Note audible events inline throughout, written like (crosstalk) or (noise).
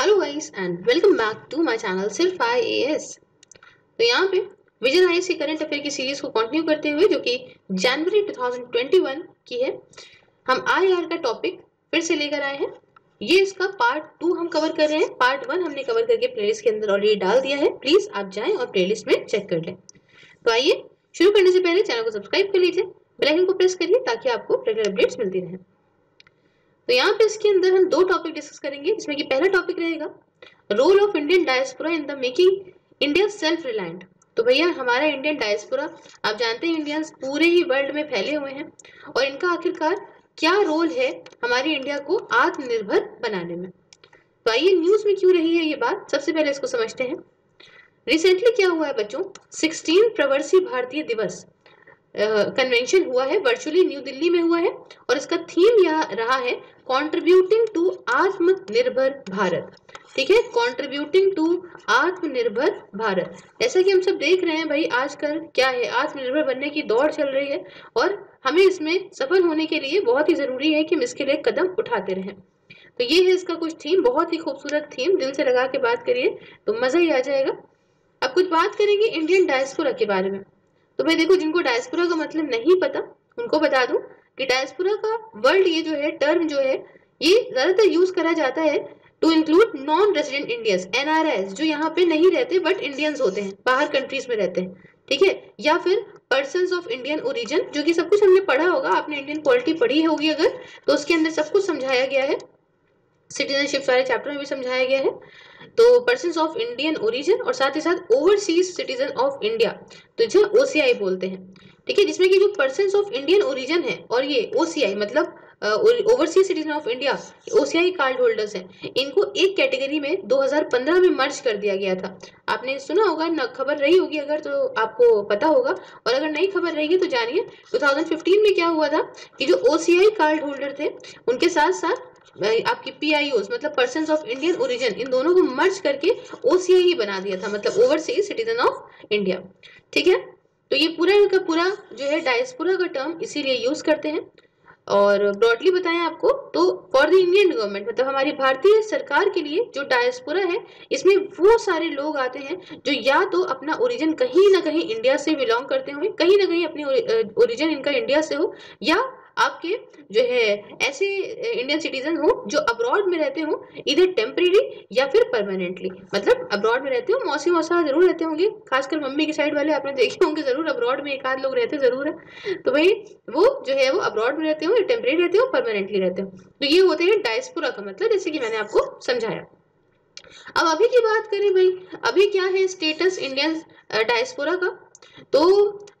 Hello guys and welcome back to my channel सिर्फ़ I A S. तो यहाँ पे विजन आईएस की करंट अफेयर की सीरीज़ को कंटिन्यू करते हुए, जो कि जनवरी 2021 की है, हम आई आर का टॉपिक फिर से लेकर आए हैं। ये इसका पार्ट टू हम कवर कर रहे हैं। पार्ट वन हमने कवर करके प्लेलिस्ट के अंदर ऑलरेडी डाल दिया है। प्लीज़ आप जाएँ और प्लेलिस्ट में चेक कर लें। तो आइए शुरू करने से पहले चैनल को सब्सक्राइब कर लीजिए। बेलाइकन को प्रेस करिए ताकि आपको रेगुलर अपडेट्स मिलती रहे। तो यहाँ पे इसके अंदर हम दो टॉपिक डिस्कस करेंगे, जिसमें कि पहला टॉपिक रहेगा role of Indian diaspora in the making India self reliant तो भैया, हमारा इंडियन डायस्पोरा आप जानते हैं इंडियंस पूरे ही वर्ल्ड में फैले हुए हैं, और इनका आखिरकार क्या रोल है हमारी इंडिया को आत्मनिर्भर बनाने में? तो आइए न्यूज़ में क्यों रही है ये बात? सबसे पहले इसको समझते हैं। रिसेंटली क्या हुआ है बच्चों? सिक्सटीन प्रवासी भारतीय दिवस। कन्वेंशन हुआ है वर्चुअली न्यू दिल्ली में हुआ है, और इसका थीम यह रहा है कंट्रीब्यूटिंग टू आत्मनिर्भर भारत। ठीक है? कंट्रीब्यूटिंग टू आत्मनिर्भर भारत। जैसा कि हम सब देख रहे हैं भाई, आजकल क्या है? आत्मनिर्भर बनने की दौड़ चल रही है, और हमें इसमें सफल होने के लिए बहुत ही ज़रूरी है कि हम इसके लिए कदम उठाते रहें। तो ये है इसका कुछ थीम बहुत ही खूबसूरत थीम दिल से लगा के बात करिए तो मज़ा ही आ जाएगा। अब कुछ बात करेंगे इंडियन डायस्पोरा के बारे में। तो भाई देखो, जिनको डायस्पोरा का मतलब नहीं पता, उनको बता दूँ कि डायस्पोरा का वर्ल्ड ये जो है टर्म जो है, ये ज़्यादातर यूज़ करा जाता है to include non resident Indians NRS जो यहाँ पे नहीं रहते बट इंडियंस होते हैं, बाहर कंट्रीज़ में रहते हैं, ठीक है? या फिर पर्सन ऑफ़ इंडियन ओरिजिन जो कि सब कुछ हमने पढ़ा होगा, आपने इंडियन पॉलिटी पढ़ी होगी अगर तो उसके अंदर सब कुछ समझाया गया है सिटीजनशिप वाले चैप्टर में भी समझाया गया है तो पर्सन ऑफ़ इंडियन ओरिजिन और साथ ही साथ ओवरसीज सिटीजन ऑफ़ इंडिया तो जो ओसीआई बोलते हैं। ठीक है, जिसमें कि जो पर्सन ऑफ़ इंडियन ओरिजिन है, और ये ओसीआई मतलब overseas citizen of India OCI card holders हैं, इनको एक कैटेगरी में 2015 में मर्ज कर दिया गया था। आपने सुना होगा, न खबर रही होगी अगर तो आपको पता होगा, और अगर नई खबर रहेगी तो जानिए 2015 में क्या हुआ था कि जो ओसीआई कार्ड होल्डर थे, उनके साथ साथ आपकी पी मतलब पर्सन ऑफ़ इंडियन ओरिजिन इन दोनों को मर्ज करके ओसीआई ही बना दिया था मतलब ओवरसीज सिटीजन ऑफ़ इंडिया ठीक है? तो ये पूरा का पूरा जो है डायस्पोरा का टर्म इसीलिए यूज़ करते हैं। और ब्रॉडली बताएँ आपको तो फॉर द इंडियन गवर्नमेंट मतलब हमारी भारतीय सरकार के लिए जो डायस्पोरा है, इसमें वो सारे लोग आते हैं जो या तो अपना ओरिजिन कहीं ना कहीं इंडिया से बिलोंग करते हुए कहीं ना कहीं अपनी ओरिजिन इनका इंडिया से हो, या आपके जो है, ऐसे इंडियन सिटीजन हो, जो अब्रॉड में रहते हो इधर टेम्परेरी या फिर परमानेंटली मतलब अब्रॉड में रहते हो, मौसी मौसा ज़रूर रहते होंगे, खासकर मम्मी की साइड वाले आपने देखे होंगे ज़रूर अब्रॉड में एक आध लोग रहते ज़रूर है। तो भाई वो जो है, वो अब्रॉड में रहते हो, या टेम्परेरी रहते हो परमानेंटली रहते हो। तो ये होते हैं डायस्पुरा का मतलब जैसे कि मैंने आपको समझाया। अब अभी की बात करें भाई, अभी क्या है स्टेटस इंडियन डायस्पोरा का? तो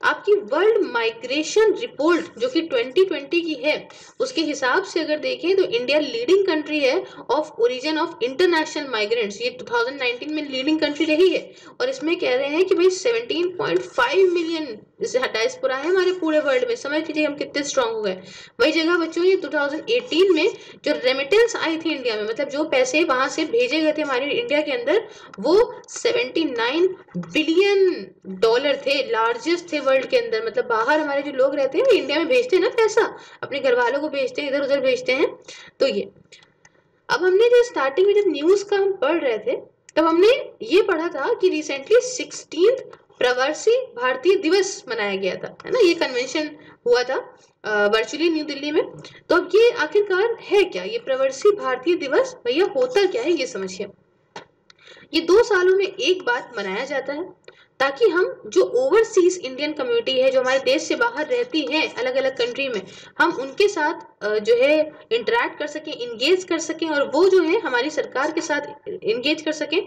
आपकी वर्ल्ड माइग्रेशन रिपोर्ट जो कि 2020 की है, उसके हिसाब से अगर देखें तो इंडिया लीडिंग कंट्री है of origin of international migrants ये 2019 में लीडिंग कंट्री रही है और इसमें कह रहे हैं कि भाई 17.5 मिलियन डायस्पोरा है हमारे पूरे वर्ल्ड में। समझ लीजिए हम कितने स्ट्रांग हो गए। वही जगह बच्चों, ये 2018 में जो रेमिटेंस आई थी इंडिया में मतलब जो पैसे वहाँ से भेजे गए थे हमारे इंडिया के अंदर, वो 79 बिलियन डॉलर थे लार्जेस्ट थे वर्ल्ड के अंदर मतलब बाहर हमारे जो लोग रहते हैं इंडिया में भेजते हैं ना पैसा। अपने घर वालों को भेजते हैं इधर उधर भेजते हैं। तो ये। अब हमने जो स्टार्टिंग में जब न्यूज़ का हम पढ़ रहे थे, तब हमने ये पढ़ा था कि रिसेंटली सिक्सटीन प्रवासी भारतीय दिवस मनाया गया था, है ना? ये कन्वेंशन हुआ था वर्चुअली न्यू दिल्ली में। तो अब ये आखिरकार है क्या? ये प्रवासी भारतीय दिवस भैया होता क्या है, ये समझिए। ये दो सालों में एक बार मनाया जाता है। ताकि हम जो ओवरसीज इंडियन कम्युनिटी है, जो हमारे देश से बाहर रहती है अलग अलग कंट्री में, हम उनके साथ जो है इंटरेक्ट कर सकें इंगेज कर सकें और वो जो है, हमारी सरकार के साथ इंगेज कर सकें।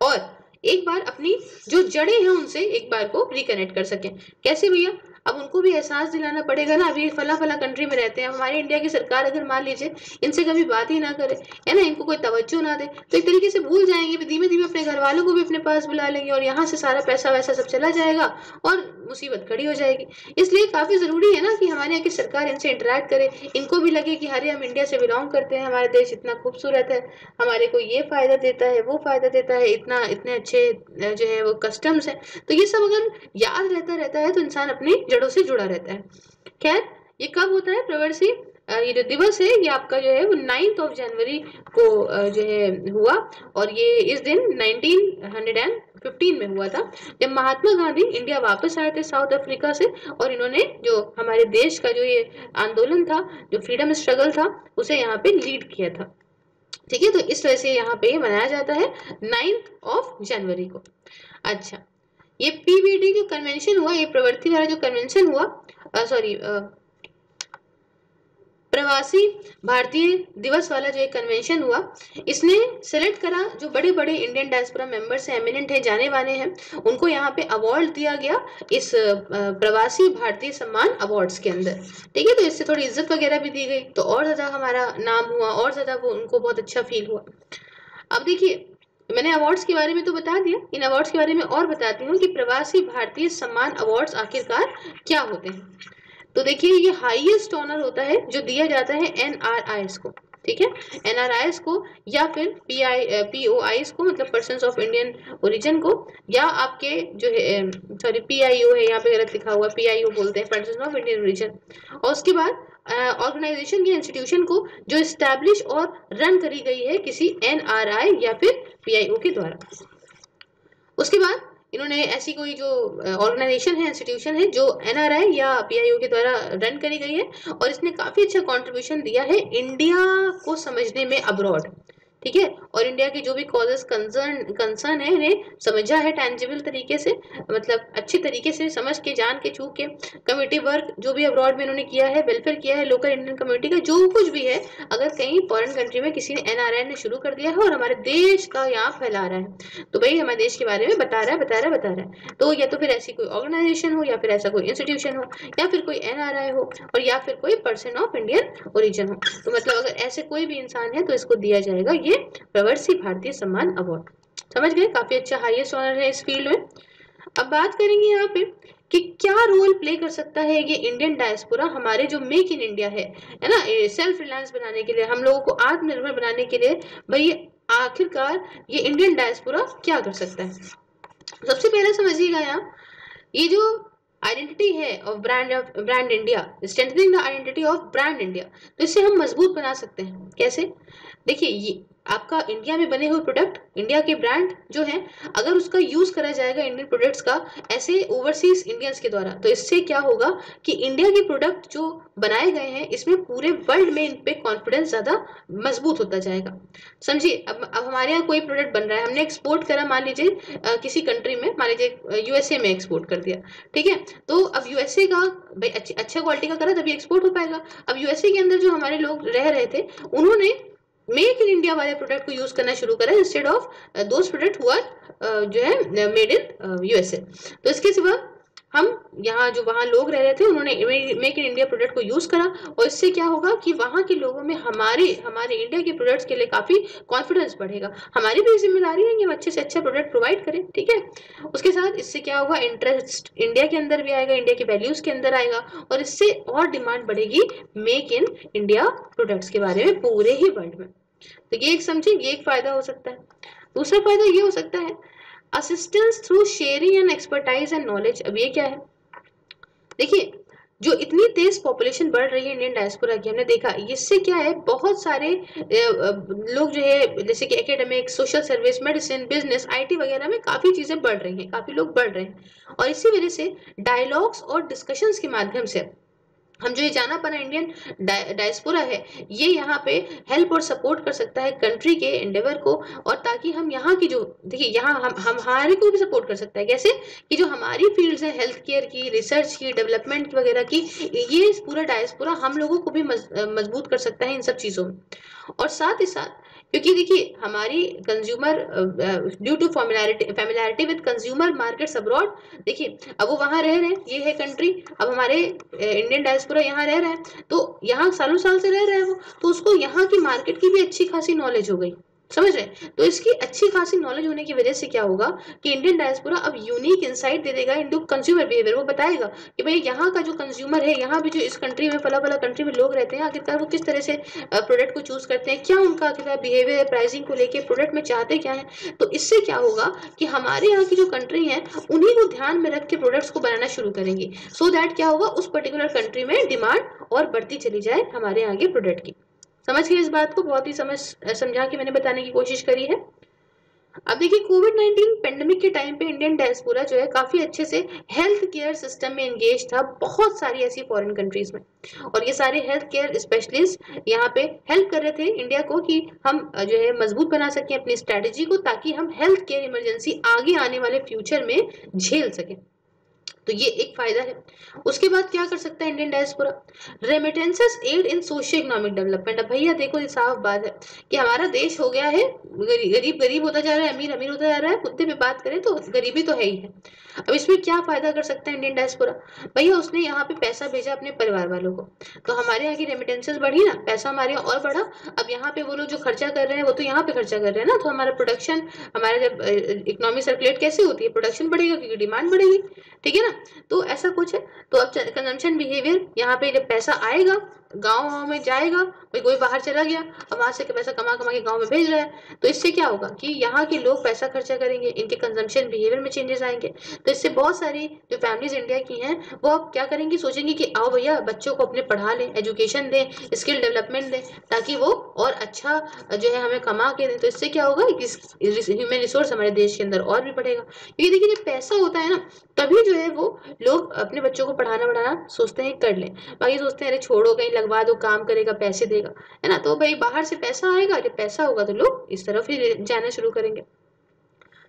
और एक बार अपनी जो जड़ें हैं उनसे एक बार को रिकनेक्ट कर सकें। कैसे भैया? अब उनको भी एहसास दिलाना पड़ेगा ना। अभी फला फला कंट्री में रहते हैं। हमारे इंडिया की सरकार अगर मान लीजिए, इनसे कभी बात ही ना करे, है ना? इनको कोई तवज्जो ना दे तो एक तरीके से भूल जाएँगे धीमे धीमे अपने घर वालों को भी अपने पास बुला लेंगे और यहाँ से सारा पैसा वैसा सब चला जाएगा और मुसीबत खड़ी हो जाएगी। इसलिए काफ़ी ज़रूरी है ना कि हमारे यहाँ की सरकार इनसे इंटरेक्ट करे। इनको भी लगे कि अरे हम इंडिया से बिलोंग करते हैं। हमारा देश इतना खूबसूरत है। हमारे को ये फ़ायदा देता है, वो फ़ायदा देता है। इतना, इतने अच्छे, जो है वो कस्टम्स है। तो ये सब अगर याद रहता रहता है तो इंसान अपनी जड़ों से जुड़ा रहता है। खैर, ये कब होता है प्रवासी ये जो दिवस है, ये आपका जो है वो नाइन्थ ऑफ़ जनवरी को जो है हुआ और ये इस दिन 1915 में हुआ था। जब महात्मा गांधी इंडिया वापस आए थे साउथ अफ्रीका से और इन्होंने जो हमारे देश का जो ये आंदोलन था, जो फ्रीडम स्ट्रगल था, उसे यहाँ पे लीड किया था। ठीक है तो इस वजह से यहाँ पे मनाया जाता है नाइन्थ ऑफ़ जनवरी को। अच्छा ये पीवीडी जो कन्वेंशन हुआ, ये प्रवृत्ति वाला जो कन्वेंशन हुआ सॉरी प्रवासी भारतीय दिवस वाला जो एक कन्वेंशन हुआ, इसने सेलेक्ट करा जो बड़े बड़े इंडियन डायस्पोरा मेंबर्स हैं एमिनेंट हैं जाने माने हैं, उनको यहाँ पे अवार्ड दिया गया इस प्रवासी भारतीय सम्मान अवार्ड्स के अंदर। ठीक है तो इससे थोड़ी इज़्ज़त वगैरह भी दी गई तो और ज़्यादा हमारा नाम हुआ, और ज़्यादा वो उनको बहुत अच्छा फील हुआ। अब देखिए मैंने अवार्ड्स के बारे में तो बता दिया। इन अवार्ड्स के बारे में और बताती हूँ कि प्रवासी भारतीय सम्मान अवार्ड्स आखिरकार क्या होते हैं। तो देखिए, ये हाईएस्ट ऑनर होता है, जो दिया जाता है एन को, ठीक है? एनआरआईएस को या फिर पी आई पी ओ आई को मतलब पर्सन ऑफ़ इंडियन ओरिजिन को, या आपके जो है सॉरी पी आई ओ है, यहाँ पे गलत लिखा हुआ पी आई ओ बोलते हैं पर्सन ऑफ़ इंडियन ओरिजिन और उसके बाद ऑर्गेनाइजेशन या इंस्टीट्यूशन को जो स्टैब्लिश और रन करी गई है किसी एनआरआई या फिर पीआईओ के द्वारा। उसके बाद इन्होंने ऐसी कोई जो ऑर्गेनाइजेशन है इंस्टीट्यूशन है, जो एनआरआई या पीआईओ के द्वारा रन करी गई है और इसने काफ़ी अच्छा कंट्रीब्यूशन दिया है इंडिया को समझने में अब्रॉड ठीक है? और इंडिया के जो भी कॉजेस कंसर्न कंसर्न है, इन्हें समझा है टेंजिबल तरीके से मतलब अच्छे तरीके से समझ के, जान के, छू के कम्युनिटी वर्क जो भी अब्रॉड में इन्होंने किया है वेलफेयर किया है लोकल इंडियन कम्युनिटी का, जो कुछ भी है, अगर कहीं फॉरन कंट्री में किसी ने एनआरआई ने शुरू कर दिया है और हमारे देश का यहाँ फैला रहा है तो भाई हमारे देश के बारे में बता रहा है, बता रहा है, बता रहा है तो या तो फिर ऐसी कोई ऑर्गेनाइजेशन हो या फिर ऐसा कोई इंस्टीट्यूशन हो, या फिर कोई एनआरआई हो, और या फिर कोई पर्सन ऑफ़ इंडियन ओरिजिन हो तो मतलब अगर ऐसे कोई भी इंसान है तो इसको दिया जाएगा, ये प्रवर्सी भारतीय सम्मान अवार्ड समझ गए? काफ़ी अच्छा हाईएस्ट ऑनर है इस फ़ील्ड में। अब बात करेंगे यहाँ पे कि क्या रोल प्ले कर सकता है ये इंडियन डायस्पोरा हमारे जो मेक इन इंडिया है है ना? सेल्फ रिलायंस बनाने के लिए, हम लोगों को आत्मनिर्भर बनाने के लिए भाई आखिरकार ये इंडियन डायस्पोरा क्या कर सकता है? सबसे पहले समझिएगा यहाँ, ये जो आइडेंटिटी है of brand of brand India strengthening the identity of brand India तो इससे हम मज़बूत बना सकते हैं। कैसे? देखिए, ये आपका इंडिया में बने हुए प्रोडक्ट इंडिया के ब्रांड जो है, अगर उसका यूज़ करा जाएगा इंडियन प्रोडक्ट्स का ऐसे ओवरसीज इंडियंस के द्वारा तो इससे क्या होगा कि इंडिया के प्रोडक्ट जो बनाए गए हैं, इसमें पूरे वर्ल्ड में इन पे कॉन्फिडेंस ज़्यादा मज़बूत होता जाएगा। समझिए, अब अब हमारे यहाँ कोई प्रोडक्ट बन रहा है, हमने एक्सपोर्ट करा, मान लीजिए किसी कंट्री में, मान लीजिए यूएसए में एक्सपोर्ट कर दिया, ठीक है? तो अब यूएसए का, भाई, अच्छी क्वालिटी का करा, तभी एक्सपोर्ट हो पाएगा। अब यूएसए के अंदर जो हमारे लोग रह रहे थे, उन्होंने मेक इन इंडिया वाले प्रोडक्ट को यूज़ करना शुरू करें इंस्टेड ऑफ़ दोज प्रोडक्ट हुआ जो है मेड इन यूएसए तो इसके सिवा हम यहाँ जो वहाँ लोग रह रहे थे, उन्होंने मेक इन इंडिया प्रोडक्ट को यूज़ करा और इससे क्या होगा कि वहाँ के लोगों में हमारे हमारे इंडिया के प्रोडक्ट्स के लिए काफ़ी कॉन्फिडेंस बढ़ेगा। हमारी भी ज़िम्मेदारी है कि हम अच्छे से अच्छा प्रोडक्ट प्रोवाइड करें, ठीक है? उसके साथ इससे क्या होगा इंटरेस्ट इंडिया के अंदर भी आएगा इंडिया के वैल्यूज़ के अंदर आएगा और इससे और डिमांड बढ़ेगी मेक इन इंडिया प्रोडक्ट्स के बारे में पूरे ही वर्ल्ड में। तो ये एक समझे ये एक फ़ायदा हो सकता है। दूसरा फ़ायदा ये हो सकता है assistance through sharing and expertise and knowledge अब ये क्या है? देखिए, जो इतनी तेज पॉपुलेशन बढ़ रही है इंडियन डायस्पोरा की, हमने देखा, इससे क्या है, बहुत सारे लोग जो है, जैसे कि academic social service medicine business IT वगैरह में काफ़ी चीज़ें बढ़ रही हैं, काफ़ी लोग बढ़ रहे हैं। और इसी वजह से डायलॉग्स और डिस्कशंस के माध्यम से हम जो ये जाना पना इंडियन डायस्पोरा है, ये यहाँ पे हेल्प और सपोर्ट कर सकता है कंट्री के इंडेवर को और ताकि हम यहाँ की जो, देखिए यहाँ हम हम हमारे को भी सपोर्ट कर सकता है। कैसे? कि जो हमारी फील्ड्स है हेल्थ केयर की रिसर्च की डेवलपमेंट वगैरह की, ये पूरा डायस्पोरा हम लोगों को भी मज़बूत कर सकता है इन सब चीज़ों में। और साथ ही साथ क्योंकि देखिए, हमारी consumer due to familiarity familiarity with consumer markets abroad देखिए, अब वो वहाँ रह रहे हैं, ये है कंट्री अब हमारे इंडियन डायस्पोरा यहाँ रह रहा है तो यहाँ सालों साल से रह रहे हैं वो तो उसको यहाँ की मार्केट की भी अच्छी खासी नॉलेज हो गई। समझ रहे? तो इसकी अच्छी खासी नॉलेज होने की वजह से क्या होगा कि इंडियन डायस्पोरा अब यूनिक इंसाइट दे देगा इनटू कंज्यूमर बिहेवियर वो बताएगा कि भाई यहाँ का जो कंज्यूमर है, यहाँ भी जो इस कंट्री में फला फला कंट्री में लोग रहते हैं, आखिरकार वो किस तरह से प्रोडक्ट को चूज़ करते हैं, क्या उनका आखिरकार बिहेवियर है प्राइसिंग को लेकर प्रोडक्ट में चाहते क्या है? तो इससे क्या होगा कि हमारे यहाँ की जो कंट्री है, उन्हीं को ध्यान में रख के प्रोडक्ट्स को बनाना शुरू करेंगे। सो so दैट क्या होगा, उस पर्टिकुलर कंट्री में डिमांड और बढ़ती चली जाए हमारे यहाँ के प्रोडक्ट की। समझ गए इस बात को? बहुत ही समझ, समझा के मैंने बताने की कोशिश करी है। अब देखिए, कोविड 19 पेंडेमिक के टाइम पे इंडियन डायस्पोरा जो है काफ़ी अच्छे से हेल्थ केयर सिस्टम में एंगेज था बहुत सारी ऐसी फॉरेन कंट्रीज़ में। और ये सारे हेल्थ केयर स्पेशलिस्ट यहाँ पे हेल्प कर रहे थे इंडिया को कि हम जो है मज़बूत बना सकें अपनी स्ट्रेटेजी को ताकि हम हेल्थ केयर इमरजेंसी आगे आने वाले फ्यूचर में झेल सकें। तो ये एक फ़ायदा है। उसके बाद क्या कर सकता है Indian diaspora remittances aid in socio economic development अब भैया, देखो, ये साफ़ बात है कि हमारा देश हो गया है गरीब गरीब होता जा रहा है अमीर अमीर होता जा रहा है, कुत्ते पे बात करें तो गरीबी तो है ही है। अब इसमें क्या फ़ायदा कर सकता है इंडियन डायस्पोरा भैया, उसने यहाँ पे पैसा भेजा अपने परिवार वालों को। तो हमारे यहाँ की रेमिटेंसेस बढ़ी ना, पैसा हमारे यहाँ और बढ़ा। अब यहाँ पे वो लोग जो खर्चा कर रहे हैं, वो तो यहाँ पे खर्चा कर रहे हैं ना। तो हमारा प्रोडक्शन हमारा जब इकोनॉमी सर्कुलेट कैसे होती है? प्रोडक्शन बढ़ेगा क्योंकि डिमांड बढ़ेगी। ठीक है ना? तो ऐसा कुछ है। तो अब कंजम्पशन बिहेवियर यहाँ पे जब पैसा आएगा गाँव में जाएगा, भाई कोई बाहर चला गया और वहाँ से पैसा कमा कमा के गाँव में भेज रहा है तो इससे क्या होगा कि यहाँ के लोग पैसा खर्चा करेंगे, इनके कंजम्पशन बिहेवियर में चेंजेस आएँगे। तो इससे बहुत सारी जो फैमिलीज़ इंडिया की हैं, वो अब क्या करेंगे, सोचेंगे कि आओ भैया, बच्चों को अपने पढ़ा लें एजुकेशन दें स्किल डेवलपमेंट दें, ताकि वो और अच्छा जो है हमें कमा के दें। तो इससे क्या होगा ह्यूमन रिसोर्स हमारे देश के अंदर और भी बढ़ेगा। क्योंकि देखिए, जब पैसा होता है ना, तभी जो है वो लोग अपने बच्चों को पढ़ाना बढ़ाना सोचते हैं कर लें। बाकी सोचते हैं, अरे छोड़ो, कहीं लगवा दो, काम करेगा, पैसे देगा, है ना? तो भाई बाहर से पैसा आएगा जब पैसा होगा तो लोग इस तरफ़ ही जाना शुरू करेंगे।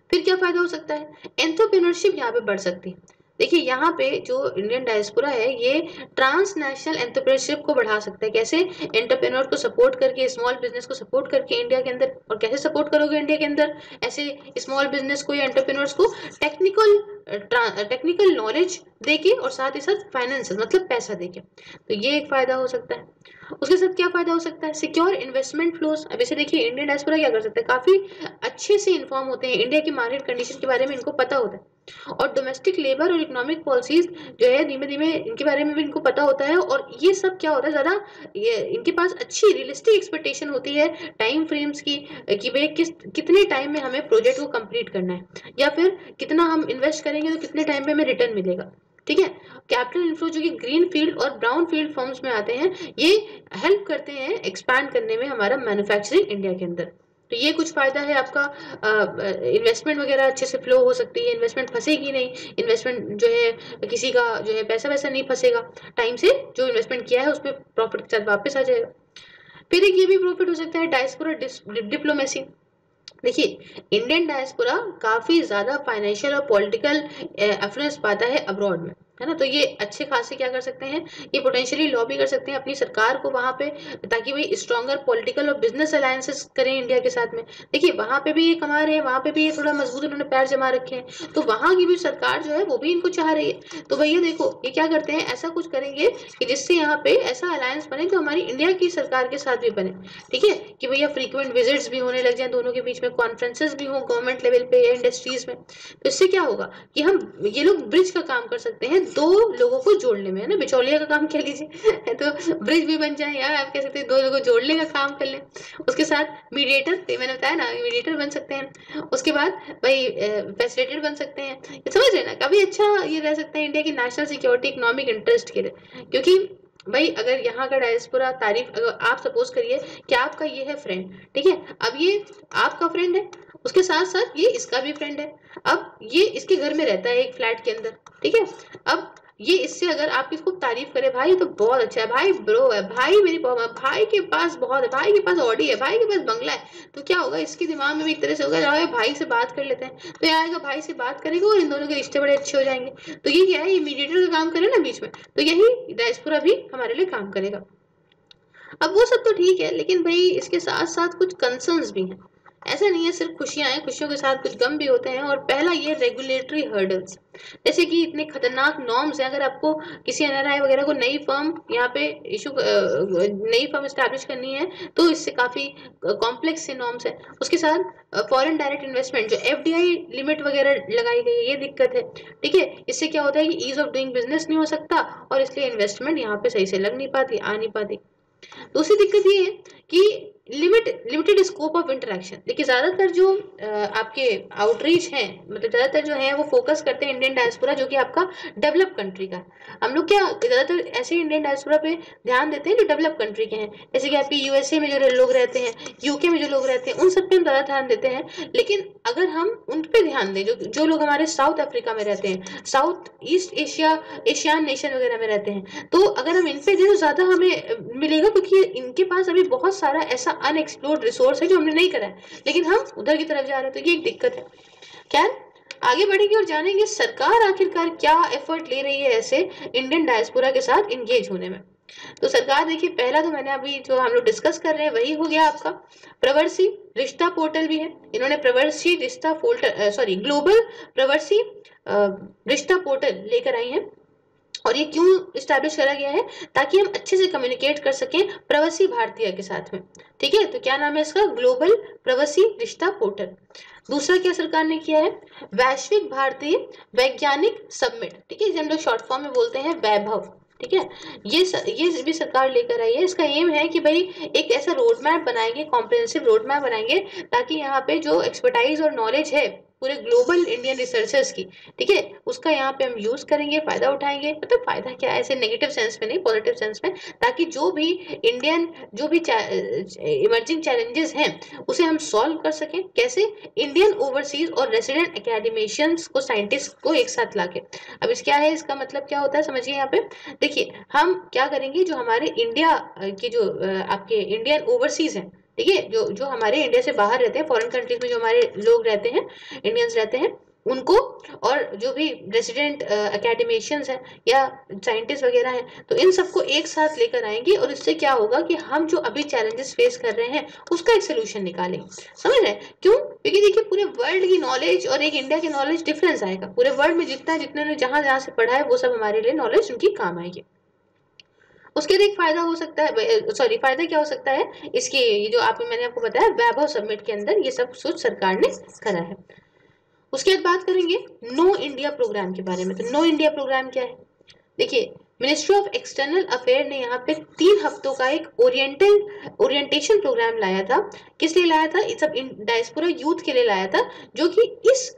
फिर क्या फ़ायदा हो सकता है? एंटरप्रेन्योरशिप यहाँ पे बढ़ सकती है। देखिए, यहाँ पे जो इंडियन डायस्पोरा है, ये ट्रांसनेशनल एंटरप्रेन्योरशिप को बढ़ा सकता है। कैसे? एंटरप्रेन्योर को सपोर्ट करके स्मॉल बिज़नेस को सपोर्ट करके इंडिया के अंदर। और कैसे सपोर्ट करोगे इंडिया के अंदर? ऐसे स्मॉल बिज़नेस को या एंटरप्रेन्योर्स को टेक्निकल टेक्निकल नॉलेज देके और साथ ही साथ फाइनेंस मतलब पैसा देके। तो ये एक फ़ायदा हो सकता है। उसके साथ क्या फ़ायदा हो सकता है? सिक्योर इन्वेस्टमेंट फ्लोज अब इसे देखिए इंडियन डायस्पोरा क्या कर सकता है? काफ़ी अच्छे से इन्फॉर्म होते हैं। इंडिया की मार्केट कंडीशन के बारे में इनको पता होता है। और डोमेस्टिक लेबर और इकोनॉमिक पॉलिसीज़ जो है धीमे धीमे इनके बारे में भी इनको पता होता है। और ये सब क्या होता है? ज़्यादा इनके पास अच्छी रियलिस्टिक एक्सपेक्टेशन होती है टाइम फ्रेम्स की, कि भाई किस, कितने टाइम में हमें प्रोजेक्ट को कंप्लीट करना है। या फिर कितना हम इन्वेस्ट करेंगे तो कितने टाइम में हमें रिटर्न मिलेगा। ठीक है? कैपिटल इन्फ्लो जो कि ग्रीन फ़ील्ड और ब्राउन फ़ील्ड फॉर्म्स में आते हैं, ये हेल्प करते हैं एक्सपैंड करने में हमारा मैन्युफैक्चरिंग इंडिया के अंदर। तो ये कुछ फ़ायदा है आपका इन्वेस्टमेंट वगैरह अच्छे से फ्लो हो सकती है इन्वेस्टमेंट फंसेगी नहीं इन्वेस्टमेंट जो है, किसी का जो है पैसा वैसा नहीं फंसेगा। टाइम से जो इन्वेस्टमेंट किया है उसमें प्रॉफिट के साथ वापस आ जाएगा। फिर एक ये भी प्रॉफिट हो सकता है डायस्पोरा डिप्लोमेसी देखिए इंडियन डायस्पोरा काफ़ी ज़्यादा फाइनेंशियल और पॉलिटिकल एफ्लुएंस पाता है अब्रॉड में। है ना? तो ये अच्छे खासे क्या कर सकते हैं? ये पोटेंशियली लॉबी कर सकते हैं अपनी सरकार को वहाँ पे, ताकि भाई स्ट्रॉन्गर पॉलिटिकल और बिज़नेस अलायंसेस करें इंडिया के साथ में। देखिए, वहाँ पे भी ये कमा रहे हैं, वहाँ पे भी ये थोड़ा मज़बूत उन्होंने पैर जमा रखे हैं। तो वहाँ की भी सरकार जो है, वो भी इनको चाह रही है। तो भैया देखो, ये क्या करते हैं? ऐसा कुछ करेंगे कि जिससे यहाँ पे ऐसा अलायंस बने जो हमारी इंडिया की सरकार के साथ भी बने। ठीक है? कि भैया फ्रीक्वेंट विजिट्स भी होने लग जाए, दोनों के बीच में कॉन्फ्रेंसेस भी हों गवर्नमेंट लेवल पे या इंडस्ट्रीज़ में। तो इससे क्या होगा कि हम ये लोग ब्रिज का काम कर सकते हैं दो लोगों को जोड़ने में, है ना? बिचौलिया का काम कह लीजिए। (laughs) तो ब्रिज भी बन जाए, यार, आप कह सकते हैं, दो लोगों को जोड़ने का काम कर लें। उसके साथ मीडिएटर मैंने बताया ना मीडिएटर बन सकते हैं। उसके बाद भाई फैसिलिटेटर बन सकते हैं। ये समझ रहे ना, काफ़ी अच्छा ये रह सकता है इंडिया की नेशनल सिक्योरिटी इकोनॉमिक इंटरेस्ट के लिए। क्योंकि भाई, अगर यहाँ का डायस्पोरा तारीफ़, अगर आप सपोज़ करिए कि आपका ये है फ्रेंड ठीक है? अब ये आपका फ्रेंड है, उसके साथ साथ ये इसका भी फ्रेंड है। अब ये इसके घर में रहता है एक फ्लैट के अंदर, ठीक है? अब ये इससे अगर आप इसको तारीफ़ करें, भाई तो बहुत अच्छा है। भाई ब्रो है, भाई, मेरी भाई के पास बहुत है, भाई के पास ऑडी है, भाई के पास बंगला है। तो क्या होगा, इसके दिमाग में भी एक तरह से होगा, जाओ भाई से बात कर लेते हैं। तो ये आएगा, भाई से बात करेगा और इन दोनों के रिश्ते बड़े अच्छे हो जाएँगे। तो ये क्या है, ये मीडिएटर का काम करे ना बीच में। तो यही डायस्पोरा भी हमारे लिए काम करेगा। अब वो सब तो ठीक है, लेकिन भाई इसके साथ साथ कुछ कंसर्न्स भी हैं। ऐसा नहीं है, सिर्फ़ खुशियाँ हैं, खुशियों के साथ कुछ गम भी होते हैं और पहला ये रेगुलेटरी हर्डल्स जैसे कि इतने खतरनाक नॉर्म्स हैं, अगर आपको किसी एनआरआई वगैरह को नई फर्म यहाँ पे इशू नई फर्म स्टैब्लिश करनी है तो इससे काफ़ी कॉम्प्लेक्स से नॉर्म्स है। उसके साथ फॉरेन डायरेक्ट इन्वेस्टमेंट जो एफडीआई लिमिट वगैरह लगाई गई है, ये दिक्कत है। ठीक है, इससे क्या होता है कि ईज ऑफ़ डूइंग बिज़नेस नहीं हो सकता और इसलिए इन्वेस्टमेंट यहाँ पे सही से लग नहीं पाती, आ नहीं पाती। दूसरी दिक्कत ये है कि limit limited scope of interaction देखिए, ज़्यादातर जो आपके आउटरीच हैं मतलब ज़्यादातर जो है, वो फोकस करते हैं इंडियन डायस्पोरा जो कि आपका डेवलप कंट्री का। हम लोग क्या, ज़्यादातर ऐसे इंडियन डायस्पोरा पे ध्यान देते हैं जो डेवलप कंट्री के हैं। जैसे कि आपकी यूएसए में जो लोग रहते हैं यूके में जो लोग रहते हैं, उन सब पे हम ज़्यादा ध्यान देते हैं। लेकिन अगर हम उन पर ध्यान दें, जो जो लोग हमारे साउथ अफ्रीका में रहते हैं south east Asia ASEAN nation वगैरह में रहते हैं तो अगर हम इन पे दें तो ज़्यादा हमें मिलेगा, क्योंकि इनके पास अभी बहुत सारा ऐसा अनएक्सप्लोर्ड रिसोर्स है जो हमने नहीं करा है। लेकिन हम उधर की तरफ़ जा रहे हैं तो ये एक दिक्कत है। क्या? आगे बढ़ेंगे और जानेंगे सरकार आखिरकार क्या एफर्ट ले रही है ऐसे इंडियन डायस्पोरा के साथ इंगेज होने में। तो सरकार देखिए, पहला तो मैंने अभी जो हम लोग डिस्कस कर रहे हैं, वही हो गया आपका। प्रवर्सी रिश्ता पोर्टल भी है। इन्होंने प्रवर्सी रिश्ता पोर्टल सॉरी ग्लोबल प्रवर्सी रिश्ता पोर्टल लेकर आई है। और ये क्यों स्टैब्लिश करा गया है? ताकि हम अच्छे से कम्युनिकेट कर सकें प्रवासी भारतीय के साथ में। ठीक है? तो क्या नाम है इसका? ग्लोबल प्रवासी रिश्ता पोर्टल। दूसरा क्या सरकार ने किया है? वैश्विक भारतीय वैज्ञानिक सबमिट ठीक है? जिसे हम लोग शॉर्ट फॉर्म में बोलते हैं वैभव। ठीक है? ये स, ये भी सरकार लेकर आई है। इसका एम है कि भाई एक ऐसा रोड मैप बनाएँगे कॉम्प्रिहेंसिव रोड मैप बनाएँगे ताकि यहाँ पे जो एक्सपर्टाइज और नॉलेज है पूरे ग्लोबल इंडियन रिसर्चर्स की, ठीक है? उसका यहाँ पे हम यूज़ करेंगे, फ़ायदा उठाएँगे। मतलब तो फ़ायदा क्या है? ऐसे नेगेटिव सेंस में नहीं पॉजिटिव सेंस में, ताकि जो भी इंडियन जो भी इमर्जिंग चैलेंजेस हैं, उसे हम सॉल्व कर सकें। कैसे? इंडियन ओवरसीज और रेसिडेंट एकेडमिशियंस को साइंटिस्ट को एक साथ लाके। अब इस क्या है? इसका मतलब क्या होता है? समझिए यहाँ पे। देखिए, हम क्या करेंगे? जो हमारे इंडिया के जो आपके इंडियन ओवरसीज हैं ठीक है जो जो हमारे इंडिया से बाहर रहते हैं फॉरेन कंट्रीज़ में जो हमारे लोग रहते हैं इंडियंस रहते हैं, उनको और जो भी रेसिडेंट अकेडमिशियंस हैं या साइंटिस्ट वगैरह हैं तो इन सबको एक साथ लेकर आएँगे और इससे क्या होगा कि हम जो अभी चैलेंजेस फेस कर रहे हैं, उसका एक सोल्यूशन निकालेंगे। समझ रहे क्यों? क्योंकि देखिए, पूरे वर्ल्ड की नॉलेज और एक इंडिया की नॉलेज डिफरेंस आएगा। पूरे वर्ल्ड में जितना जितने जहाँ जहाँ से पढ़ा है, वो सब हमारे लिए नॉलेज उनकी काम आएगी। उसके एक फ़ायदा हो सकता है सॉरी फ़ायदा क्या हो सकता है? इसकी, ये जो आप मैंने आपको बताया, वैभव सबमिट के अंदर ये सब कुछ सरकार ने करा है। उसके बाद बात करेंगे नो इंडिया प्रोग्राम के बारे में। तो नो इंडिया प्रोग्राम क्या है? देखिए मिनिस्ट्री ऑफ़ एक्सटर्नल अफेयर ने यहाँ पे तीन हफ्तों का एक ओरिएंटल ओरिएंटेशन प्रोग्राम लाया था। किस लिए लाया था? सब डायस्पोरा यूथ के लिए लाया था, जो कि इस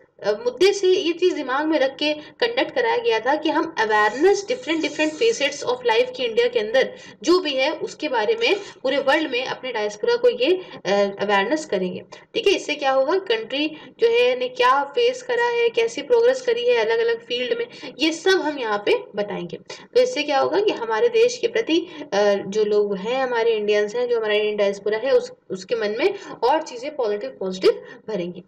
मुद्दे से ये चीज़ दिमाग में रख के कंडक्ट कराया गया था कि हम awareness different different facets of life की इंडिया के अंदर जो भी है, उसके बारे में पूरे वर्ल्ड में अपने डायस्पोरा को ये अवेयरनेस करेंगे। ठीक है इससे क्या होगा? कंट्री जो है, ने क्या फेस करा है, कैसी प्रोग्रेस करी है अलग अलग फ़ील्ड में, ये सब हम यहाँ पे बताएँगे। तो इससे क्या होगा कि हमारे देश के प्रति जो लोग हैं, हमारे इंडियंस हैं, जो हमारा इंडियन डायस्पोरा है, उस, उसके मन में और चीज़ें पॉजिटिव पॉजिटिव भरेंगे।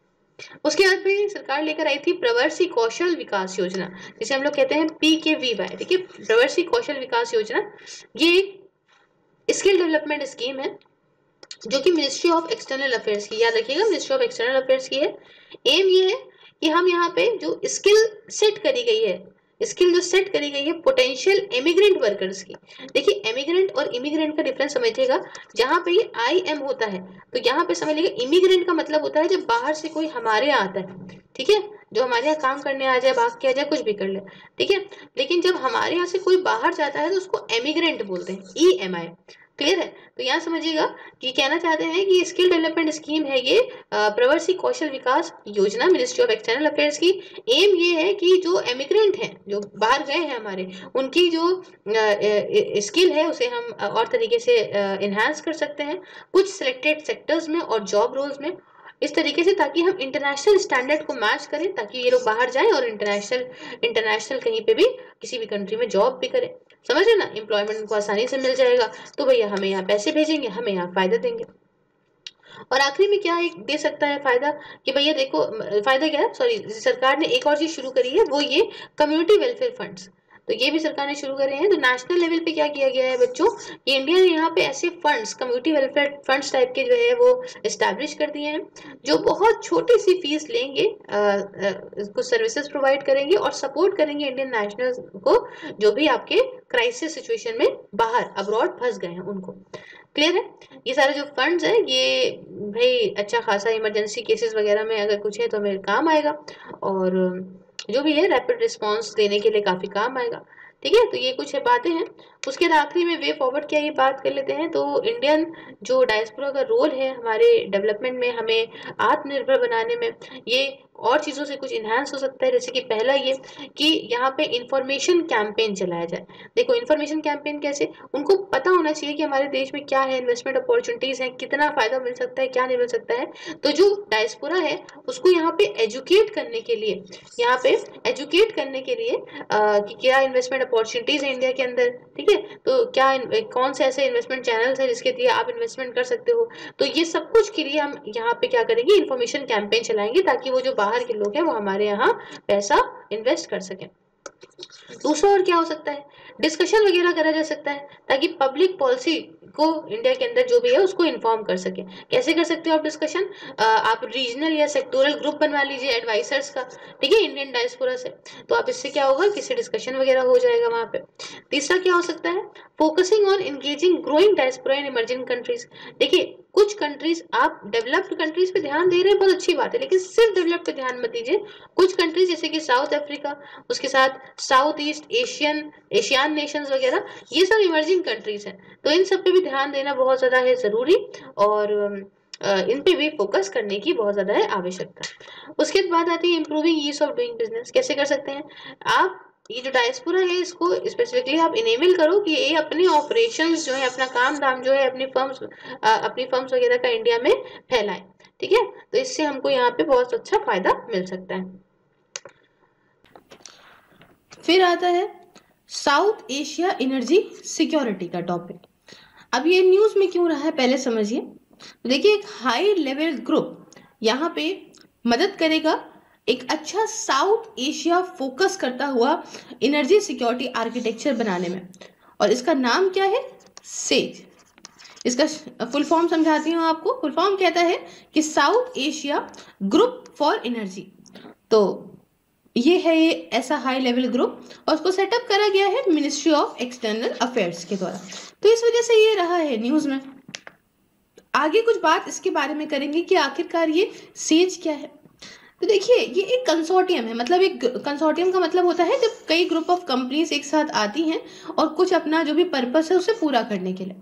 उसके बाद फिर सरकार लेकर आई थी प्रवर्सी कौशल विकास योजना। जिसे हम लोग कहते हैं पी के वी वाई है प्रवर्सी कौशल विकास योजना, ये स्किल डेवलपमेंट स्कीम है, जो कि मिनिस्ट्री ऑफ़ एक्सटर्नल अफेयर्स की, याद रखिएगा मिनिस्ट्री ऑफ़ एक्सटर्नल अफेयर्स की है। एम ये है कि हम यहाँ पे जो स्किल सेट करी गई है स्किल जो सेट करी गई है पोटेंशियल इमिग्रेंट वर्कर्स की। देखिए एमिग्रेंट और इमिग्रेंट का डिफरेंस समझिएगा। जहाँ पे ये आई एम होता है तो यहाँ पे समझ इमिग्रेंट का मतलब होता है जब बाहर से कोई हमारे यहाँ आता है, ठीक है? जो हमारे यहाँ काम करने आ जाए भाग के आ जाए, कुछ भी कर ले, ठीक है? लेकिन जब हमारे यहाँ से कोई बाहर जाता है तो उसको एमिग्रेंट बोलते हैं ई एम आई क्लियर है? तो यहाँ समझिएगा कि कहना चाहते हैं कि स्किल डेवलपमेंट स्कीम है ये Pravasi Kaushal Vikas Yojana ministry of external affairs की। एम ये है कि जो एमिग्रेंट हैं, जो बाहर गए हैं हमारे, उनकी जो स्किल है, उसे हम और तरीके से इन्हांस कर सकते हैं। कुछ सिलेक्टेड सेक्टर्स में और जॉब रोल्स में। इस तरीके से ताकि हम इंटरनेशनल स्टैंडर्ड को मैच करें, ताकि ये लोग बाहर जाएँ और इंटरनेशनल इंटरनेशनल कहीं पे भी, किसी भी कंट्री में जॉब भी करें। समझ रहे ना? एम्प्लॉयमेंट उनको आसानी से मिल जाएगा। तो भैया हमें यहाँ पैसे भेजेंगे, हमें यहाँ फ़ायदा देंगे। और आखिरी में क्या एक दे सकता है फ़ायदा? कि भैया देखो फ़ायदा क्या है? सॉरी सरकार ने एक और चीज़ शुरू करी है, वो ये कम्युनिटी वेलफेयर फंड्स तो ये भी सरकार ने शुरू करे हैं। तो नेशनल लेवल पे क्या किया गया है बच्चों? इंडिया ने यहाँ पे ऐसे funds community welfare funds type के जो है वो इस्टेब्लिश कर दिए हैं, जो बहुत छोटी सी फ़ीस लेंगे कुछ सर्विसेज़ प्रोवाइड करेंगे और सपोर्ट करेंगे इंडियन नेशनल को, जो भी आपके क्राइसिस सिचुएशन में बाहर अब्रॉड फंस गए हैं उनको। क्लियर है? ये सारे जो फंड्स है, ये भाई अच्छा खासा इमरजेंसी केसेस वगैरह में अगर कुछ है तो मेरे काम आएगा। और जो भी है रैपिड रिस्पॉन्स देने के लिए काफ़ी काम आएगा। ठीक है? तो ये कुछ है बातें हैं। उसके बाद आखिरी में वे फॉरवर्ड क्या ये बात कर लेते हैं तो इंडियन जो डायस्पोरा का रोल है हमारे डेवलपमेंट में हमें आत्मनिर्भर बनाने में ये और चीज़ों से कुछ इन्हांस हो सकता है। जैसे कि पहला ये कि यहाँ पे इंफॉर्मेशन कैंपेन चलाया जाए। देखो इन्फॉर्मेशन कैंपेन कैसे? उनको पता होना चाहिए कि हमारे देश में क्या है इन्वेस्टमेंट अपॉर्चुनिटीज़ हैं कितना फ़ायदा मिल सकता है क्या नहीं मिल सकता है। तो जो डायस्पोरा है उसको यहाँ पे एजुकेट करने के लिए यहाँ पे एजुकेट करने के लिए आ, कि क्या इन्वेस्टमेंट अपॉर्चुनिटीज़ है इंडिया के अंदर ठीक है? तो क्या कौन से ऐसे इन्वेस्टमेंट चैनल्स हैं जिसके लिए आप इन्वेस्टमेंट कर सकते हो? तो ये सब कुछ के लिए हम यहाँ पे क्या करेंगे? इन्फॉर्मेशन कैंपेन चलाएँगे ताकि वो जो बाहर के लोग हैं वो हमारे यहाँ पैसा इन्वेस्ट कर सकें। दूसरा और क्या हो सकता है? डिस्कशन वगैरह करा जा सकता है, ताकि पब्लिक पॉलिसी को इंडिया के अंदर जो भी है उसको इन्फॉर्म कर सके। कैसे कर सकते हो आप डिस्कशन आप रीजनल या सेक्टोरल ग्रुप बनवा लीजिए एडवाइसर्स का, ठीक है इंडियन डायस्पोरा से। तो आप इससे क्या होगा? किसी डिस्कशन वगैरह हो जाएगा वहाँ पे। तीसरा क्या हो सकता है? Focusing on engaging growing diaspora in emerging countries देखिए कुछ कंट्रीज़ आप डेवलप्ड कंट्रीज़ पे ध्यान दे रहे हैं, बहुत अच्छी बात है, लेकिन सिर्फ़ डेवलप्ड पे ध्यान मत दीजिए। कुछ कंट्रीज़ जैसे कि साउथ अफ्रीका उसके साथ South East Asian ASEAN nations वगैरह, ये सब इमर्जिंग कंट्रीज़ हैं। तो इन सब पे भी ध्यान देना बहुत ज़्यादा है ज़रूरी और इन पे भी फोकस करने की बहुत ज़्यादा है आवश्यकता। उसके बाद आती है improving ease of doing business कैसे कर सकते हैं? आप ये जो डायस्पोरा है, इसको स्पेसिफिकली आप इनेबल करो कि ये अपने ऑपरेशंस जो है, अपना काम धाम जो है, अपनी फर्म्स अपनी फर्म्स वगैरह का इंडिया में फैलाए, ठीक है? तो इससे हमको यहाँ पे बहुत अच्छा फ़ायदा मिल सकता है। फिर आता है साउथ एशिया एनर्जी सिक्योरिटी का टॉपिक अब ये न्यूज़ में क्यों रहा है, पहले समझिए। देखिए, एक हाई लेवल ग्रुप यहाँ पे मदद करेगा एक अच्छा साउथ एशिया फोकस करता हुआ एनर्जी सिक्योरिटी आर्किटेक्चर बनाने में। और इसका नाम क्या है? सेज इसका फुल फॉर्म समझाती हूँ आपको। फुल फॉर्म कहता है कि South Asia group for energy तो ये है ये ऐसा हाई लेवल ग्रुप और उसको सेटअप करा गया है मिनिस्ट्री ऑफ़ एक्सटर्नल अफेयर्स के द्वारा। तो इस वजह से ये रहा है न्यूज़ में। आगे कुछ बात इसके बारे में करेंगे कि आखिरकार ये सेज क्या है। तो देखिए, ये एक कंसोर्टियम है। मतलब एक कंसोर्टियम का मतलब होता है जब कई ग्रुप ऑफ़ कंपनीज़ एक साथ आती हैं और कुछ अपना जो भी पर्पस है उसे पूरा करने के लिए।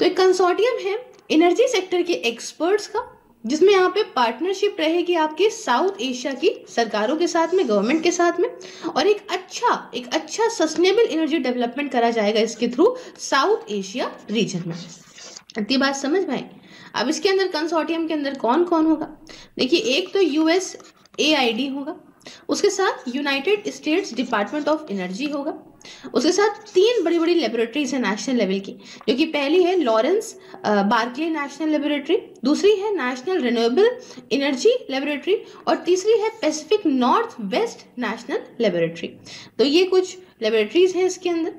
तो एक कंसोर्टियम है एनर्जी सेक्टर के एक्सपर्ट्स का, जिसमें यहाँ पे पार्टनरशिप रहेगी आपके साउथ एशिया की सरकारों के साथ में गवर्नमेंट के साथ में और एक अच्छा एक अच्छा सस्टेनेबल एनर्जी डेवलपमेंट करा जाएगा इसके थ्रू साउथ एशिया रीजन में। इतनी बात समझ में आई? अब इसके अंदर कंसोर्टियम के अंदर कौन कौन होगा? देखिए, एक तो यूएस एआईडी होगा, उसके साथ United States Department of Energy होगा, उसके साथ तीन बड़ी बड़ी लेबोरेटरीज हैं नेशनल लेवल की, जो कि पहली है लॉरेंस बार्कले नेशनल लेबोरेटरी दूसरी है नेशनल रिन्यूएबल एनर्जी लेबोरेटरी और तीसरी है Pacific North West National Laboratory तो ये कुछ लेबोरेटरीज हैं इसके अंदर।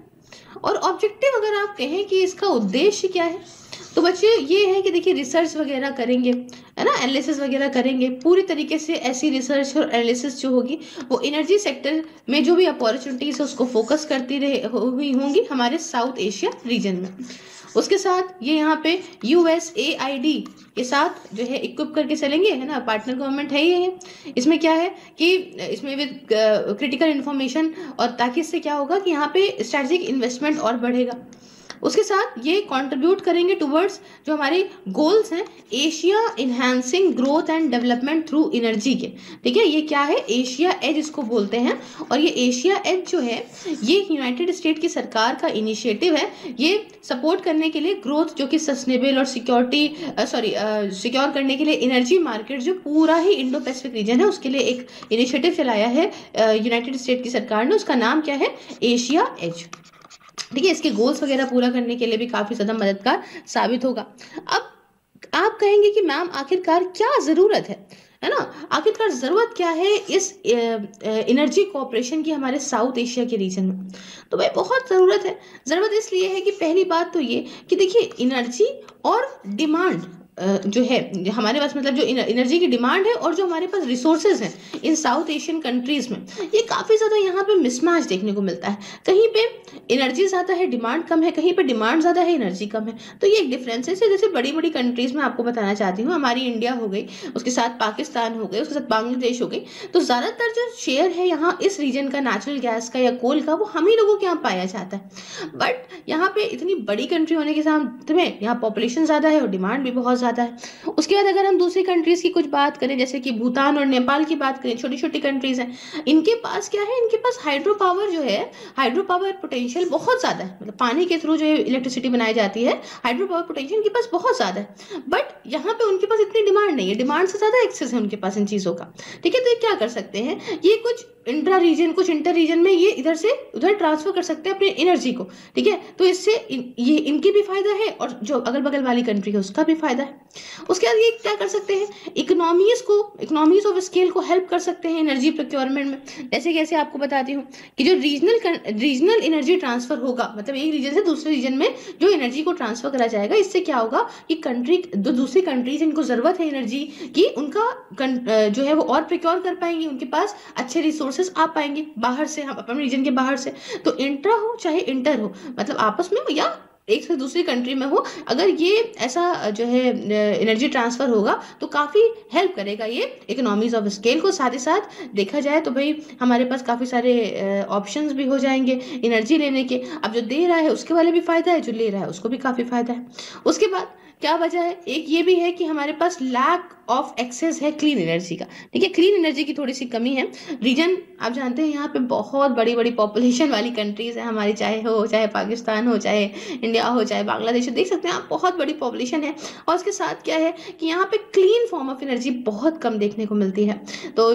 और ऑब्जेक्टिव अगर आप कहें कि इसका उद्देश्य क्या है तो बच्चे ये है कि देखिए रिसर्च वगैरह करेंगे, है ना? एनालिसिस वगैरह करेंगे, पूरी तरीके से ऐसी रिसर्च और एनालिसिस जो होगी, वो एनर्जी सेक्टर में जो भी अपॉर्चुनिटीज़ है, उसको फोकस करती रहे हुई होंगी हमारे साउथ एशिया रीजन में। उसके साथ ये यहाँ पे U S A I D के साथ जो है इक्विप करके चलेंगे, है ना? पार्टनर गवर्नमेंट है ये। है इसमें क्या है कि इसमें विद क्रिटिकल इन्फॉर्मेशन और ताकि इससे क्या होगा कि यहाँ पे स्ट्रेटेजिक इन्वेस्टमेंट और बढ़ेगा। उसके साथ ये कंट्रीब्यूट करेंगे टुवर्ड्स जो हमारे गोल्स हैं Asia enhancing growth and development through energy के। ठीक है, ये क्या है? एशिया एज इसको बोलते हैं। और ये एशिया एज जो है, ये यूनाइटेड स्टेट की सरकार का इनिशिएटिव है। ये सपोर्ट करने के लिए ग्रोथ जो कि सस्टेनेबल और सिक्योरिटी सॉरी सिक्योर करने के लिए एनर्जी मार्केट जो पूरा ही इंडो पैसिफिक रीजन है, उसके लिए एक इनिशिएटिव चलाया है यूनाइटेड स्टेट की सरकार ने। उसका नाम क्या है? एशिया एज ठीक है इसके गोल्स वगैरह पूरा करने के लिए भी काफ़ी ज़्यादा मददगार साबित होगा। अब आप कहेंगे कि, मैम, आखिरकार क्या ज़रूरत है? है ना? आखिरकार ज़रूरत क्या है इस एनर्जी कोऑपरेशन की हमारे साउथ एशिया के रीजन में? तो भाई, बहुत ज़रूरत है। ज़रूरत इसलिए है कि पहली बात तो ये कि देखिए एनर्जी और डिमांड जो है हमारे पास मतलब जो एनर्जी की डिमांड है और जो हमारे पास रिसोर्सेज हैं इन साउथ एशियन कंट्रीज़ में, ये काफ़ी ज़्यादा यहाँ पे मिसमैच देखने को मिलता है। कहीं पे एनर्जी ज़्यादा है डिमांड कम है, कहीं पे डिमांड ज़्यादा है एनर्जी कम है। तो ये एक डिफरेंसेस है, जैसे बड़ी बड़ी कंट्रीज़ में आपको बताना चाहती हूँ, हमारी इंडिया हो गई, उसके साथ पाकिस्तान हो गई, उसके साथ बांग्लादेश हो गई तो ज़्यादातर जो शेयर है यहाँ इस रीजन का नेचुरल गैस का या कोल का, वो हम ही लोगों के यहाँ पाया जाता है। बट यहाँ पर इतनी बड़ी कंट्री होने के साथ में यहाँ पॉपुलेशन ज़्यादा है और डिमांड भी बहुत ज़्यादा है। उसके बाद अगर हम दूसरी कंट्रीज़ की कुछ बात करें, जैसे कि भूटान और नेपाल की बात करें छोटी छोटी कंट्रीज़ हैं, इनके पास क्या है? इनके पास हाइड्रो पावर जो है हाइड्रो पावर पोटेंशियल बहुत ज़्यादा है। मतलब पानी के थ्रू जो है इलेक्ट्रिसिटी बनाई जाती है हाइड्रो पावर पोटेंशियल इनके पास बहुत ज़्यादा है। बट यहाँ पर उनके पास इतनी डिमांड नहीं है। डिमांड से ज़्यादा एक्सेस है उनके पास इन चीज़ों का। ठीक है तो ये क्या कर सकते हैं? ये कुछ इंट्रा रीजन कुछ इंटर रीजन में ये इधर से उधर ट्रांसफ़र कर सकते हैं अपनी एनर्जी को, ठीक है? तो इससे ये, इनकी भी फ़ायदा है और जो अगल बगल वाली कंट्री है, उसका भी फ़ायदा है। उसके बाद ये क्या कर सकते हैं? इकोनॉमीज को इकोनॉमीज ऑफ़ स्केल को हेल्प कर सकते हैं एनर्जी प्रोक्योरमेंट में। जैसे कैसे आपको बताती हूँ कि जो रीजनल रीजनल एनर्जी ट्रांसफ़र होगा मतलब एक रीजन से दूसरे रीजन में जो एनर्जी को ट्रांसफ़र करा जाएगा, इससे क्या होगा कि कंट्री जो दूसरी कंट्रीज़ इनको ज़रूरत है एनर्जी की, उनका जो है वो और प्रिक्योर कर पाएँगे, उनके पास अच्छे रिसोर्सेज आ पाएँगे बाहर से, हम अपने रीजन के बाहर से। तो इंट्रा हो, चाहे इंटर हो मतलब आपस में या एक से दूसरी कंट्री में हो, अगर ये ऐसा जो है एनर्जी ट्रांसफ़र होगा तो काफ़ी हेल्प करेगा ये इकोनॉमीज ऑफ़ स्केल को। साथ ही साथ देखा जाए तो भाई, हमारे पास काफ़ी सारे ऑप्शंस भी हो जाएँगे एनर्जी लेने के। अब जो दे रहा है, उसके वाले भी फ़ायदा है, जो ले रहा है, उसको भी काफ़ी फ़ायदा है। उसके बाद क्या वजह है? एक ये भी है कि हमारे पास लैक ऑफ़ एक्सेस है क्लीन एनर्जी का। ठीक है क्लीन एनर्जी की थोड़ी सी कमी है। रीजन आप जानते हैं, यहाँ पे बहुत बड़ी बड़ी पॉपुलेशन वाली कंट्रीज़ है हमारी, चाहे हो, चाहे पाकिस्तान हो, चाहे इंडिया हो, चाहे बांग्लादेश हो। देख सकते हैं आप, बहुत बड़ी पॉपुलेशन है। और उसके साथ क्या है कि यहाँ पे क्लीन फॉर्म ऑफ़ एनर्जी बहुत कम देखने को मिलती है। तो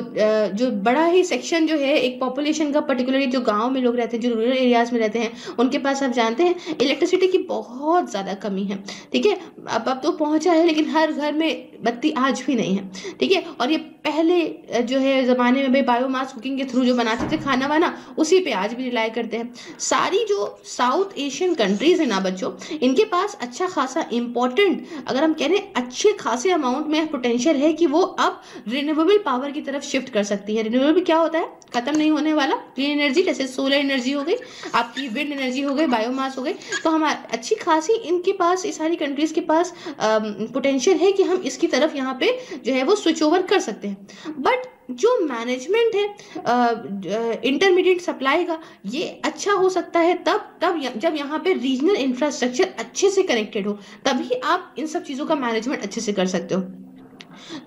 जो बड़ा ही सेक्शन जो है, एक पॉपुलेशन का पर्टिकुलरली जो गाँव में लोग रहते हैं, जो रूरल एरियाज़ में रहते हैं, उनके पास आप जानते हैं इलेक्ट्रिसिटी की बहुत ज़्यादा कमी है। ठीक है? अब अब तो पहुँचा है, लेकिन हर घर में बत्ती आज भी नहीं है। ठीक है? और ये पहले जो है, ज़माने में भाई बायोमास कुकिंग के थ्रू जो बनाते थे खाना वाना, उसी पे आज भी रिलाई करते हैं। सारी जो साउथ एशियन कंट्रीज़ हैं ना बच्चों, इनके पास अच्छा खासा इंपॉर्टेंट अगर हम कह रहे हैं, अच्छे खासे अमाउंट में पोटेंशियल है कि वो अब रिन्यूएबल पावर की तरफ़ शिफ्ट कर सकती है। रिन्यूएबल क्या होता है? खत्म नहीं होने वाला। क्लीन एनर्जी जैसे सोलर एनर्जी हो गई, आपकी विंड एनर्जी हो गई बायोमास हो गई तो हमारे अच्छी खासी इनके पास ये सारी कंट्रीज़ के पास पोटेंशियल है कि हम इसकी तरफ़ यहाँ पे जो है वो स्विच ओवर कर सकते हैं। बट जो मैनेजमेंट है इंटरमीडिएट सप्लाई का, ये अच्छा हो सकता है तब तब जब यहाँ पे रीजनल इंफ्रास्ट्रक्चर अच्छे से कनेक्टेड हो, तभी आप इन सब चीज़ों का मैनेजमेंट अच्छे से कर सकते हो।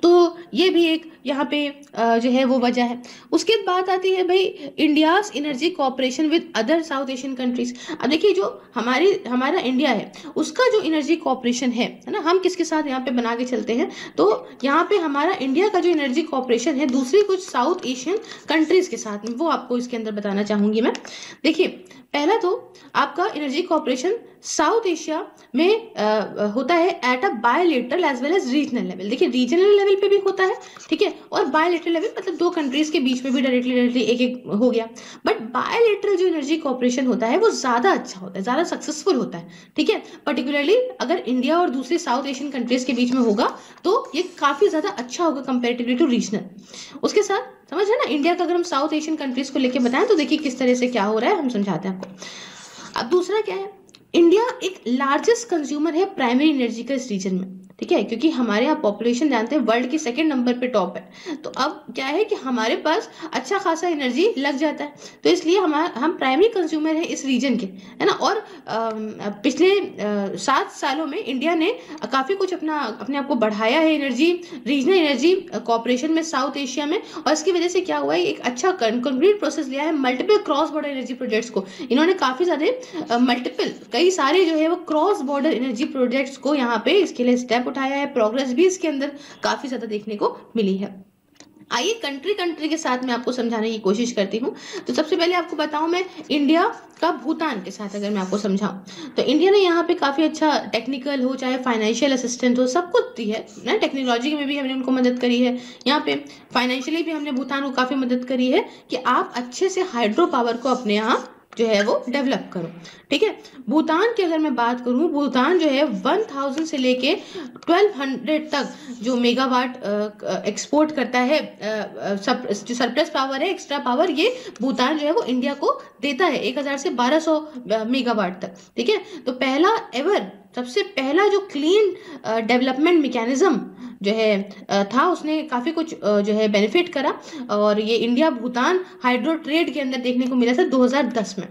तो ये भी एक यहाँ पे जो है वो वजह है। उसके बाद आती है भाई India's energy cooperation with other South Asian countries. अब देखिए जो हमारी, हमारा इंडिया है, उसका जो एनर्जी कॉपरेशन है है ना, हम किसके साथ यहाँ पे बना के चलते हैं? तो यहाँ पे हमारा इंडिया का जो एनर्जी कॉपरेशन है, दूसरी कुछ साउथ एशियन कंट्रीज़ के साथ, वो आपको इसके अंदर बताना चाहूँगी मैं। देखिए पहला तो आपका एनर्जी कॉपरेशन साउथ एशिया में आ, होता है at a bilateral as well as regional level देखिए रीजनल लेवल पे भी होता है ठीक है और बायोलेटरल लेवल मतलब दो कंट्रीज़ के बीच में भी डायरेक्टली डायरेक्टली एक एक हो गया. बट बायोलेटरल जो एनर्जी कॉपरेशन होता है वो ज़्यादा अच्छा होता है ज़्यादा सक्सेसफुल होता है ठीक है? पर्टिकुलरली अगर इंडिया और दूसरे साउथ एशियन कंट्रीज़ के बीच में होगा तो ये काफ़ी ज़्यादा अच्छा होगा कंपेरेटिवली टू रीजनल उसके साथ समझ है ना? इंडिया का अगर हम साउथ एशियन कंट्रीज़ को लेके बताएँ तो देखिए किस तरह से क्या हो रहा है, हम समझाते हैं आपको। अब दूसरा क्या है? इंडिया एक लार्जेस्ट कंज्यूमर है प्राइमरी एनर्जी का इस रीजन में। ठीक है? क्योंकि हमारे यहाँ पॉपुलेशन जानते हैं वर्ल्ड की सेकंड नंबर पे टॉप है। तो अब क्या है कि हमारे पास अच्छा खासा एनर्जी लग जाता है। तो इसलिए हम हम प्राइमरी कंज्यूमर हैं इस रीजन के है ना? और आ, पिछले सात सालों में इंडिया ने काफ़ी कुछ अपना अपने आप को बढ़ाया है एनर्जी रीजनल एनर्जी कॉपरेशन में साउथ एशिया में। और इसकी वजह से क्या हुआ है एक अच्छा कंक्रीट प्रोसेस लिया है multiple cross border energy projects को। इन्होंने काफ़ी ज़्यादा मल्टीपल कई सारे जो है वो क्रॉस बॉर्डर एनर्जी प्रोजेक्ट्स को यहाँ पे इसके लिए स्टेप स्टेप उठाया है प्रोग्रेस भी इसके अंदर काफ़ी ज़्यादा देखने को मिली है। आइए कंट्री कंट्री के साथ मैं आपको समझाने की कोशिश करती हूँ। तो सबसे पहले आपको बताऊँ मैं इंडिया का भूटान के साथ अगर मैं आपको समझाऊँ। तो इंडिया ने यहाँ पे काफ़ी अच्छा टेक्निकल हो, चाहे फाइनेंशियल असिस्टेंट हो, सब कुछ दी है, ना? टेक्नोलॉजी में भी हमने उनको मदद करी है। यहाँ पे फाइनेंशियली भी हमने भूटान को काफ़ी मदद करी है कि आप अच्छे से हाइड्रो पावर को अपने यहाँ जो है वो डेवलप करो। ठीक है? भूटान की अगर मैं बात करूँ भूटान जो है वन थाउज़ेंड से लेके ट्वेल्व हंड्रेड तक जो मेगावाट एक्सपोर्ट करता है जो सरप्लस पावर है एक्स्ट्रा पावर ये भूटान जो है वो इंडिया को देता है एक हज़ार से बारह सौ मेगावाट तक। ठीक है? तो पहला एवर सबसे पहला जो क्लीन डेवलपमेंट मैकेनिज्म जो है था, उसने काफ़ी कुछ जो है बेनिफिट करा और ये इंडिया भूटान हाइड्रो ट्रेड के अंदर देखने को मिला था 2010 में।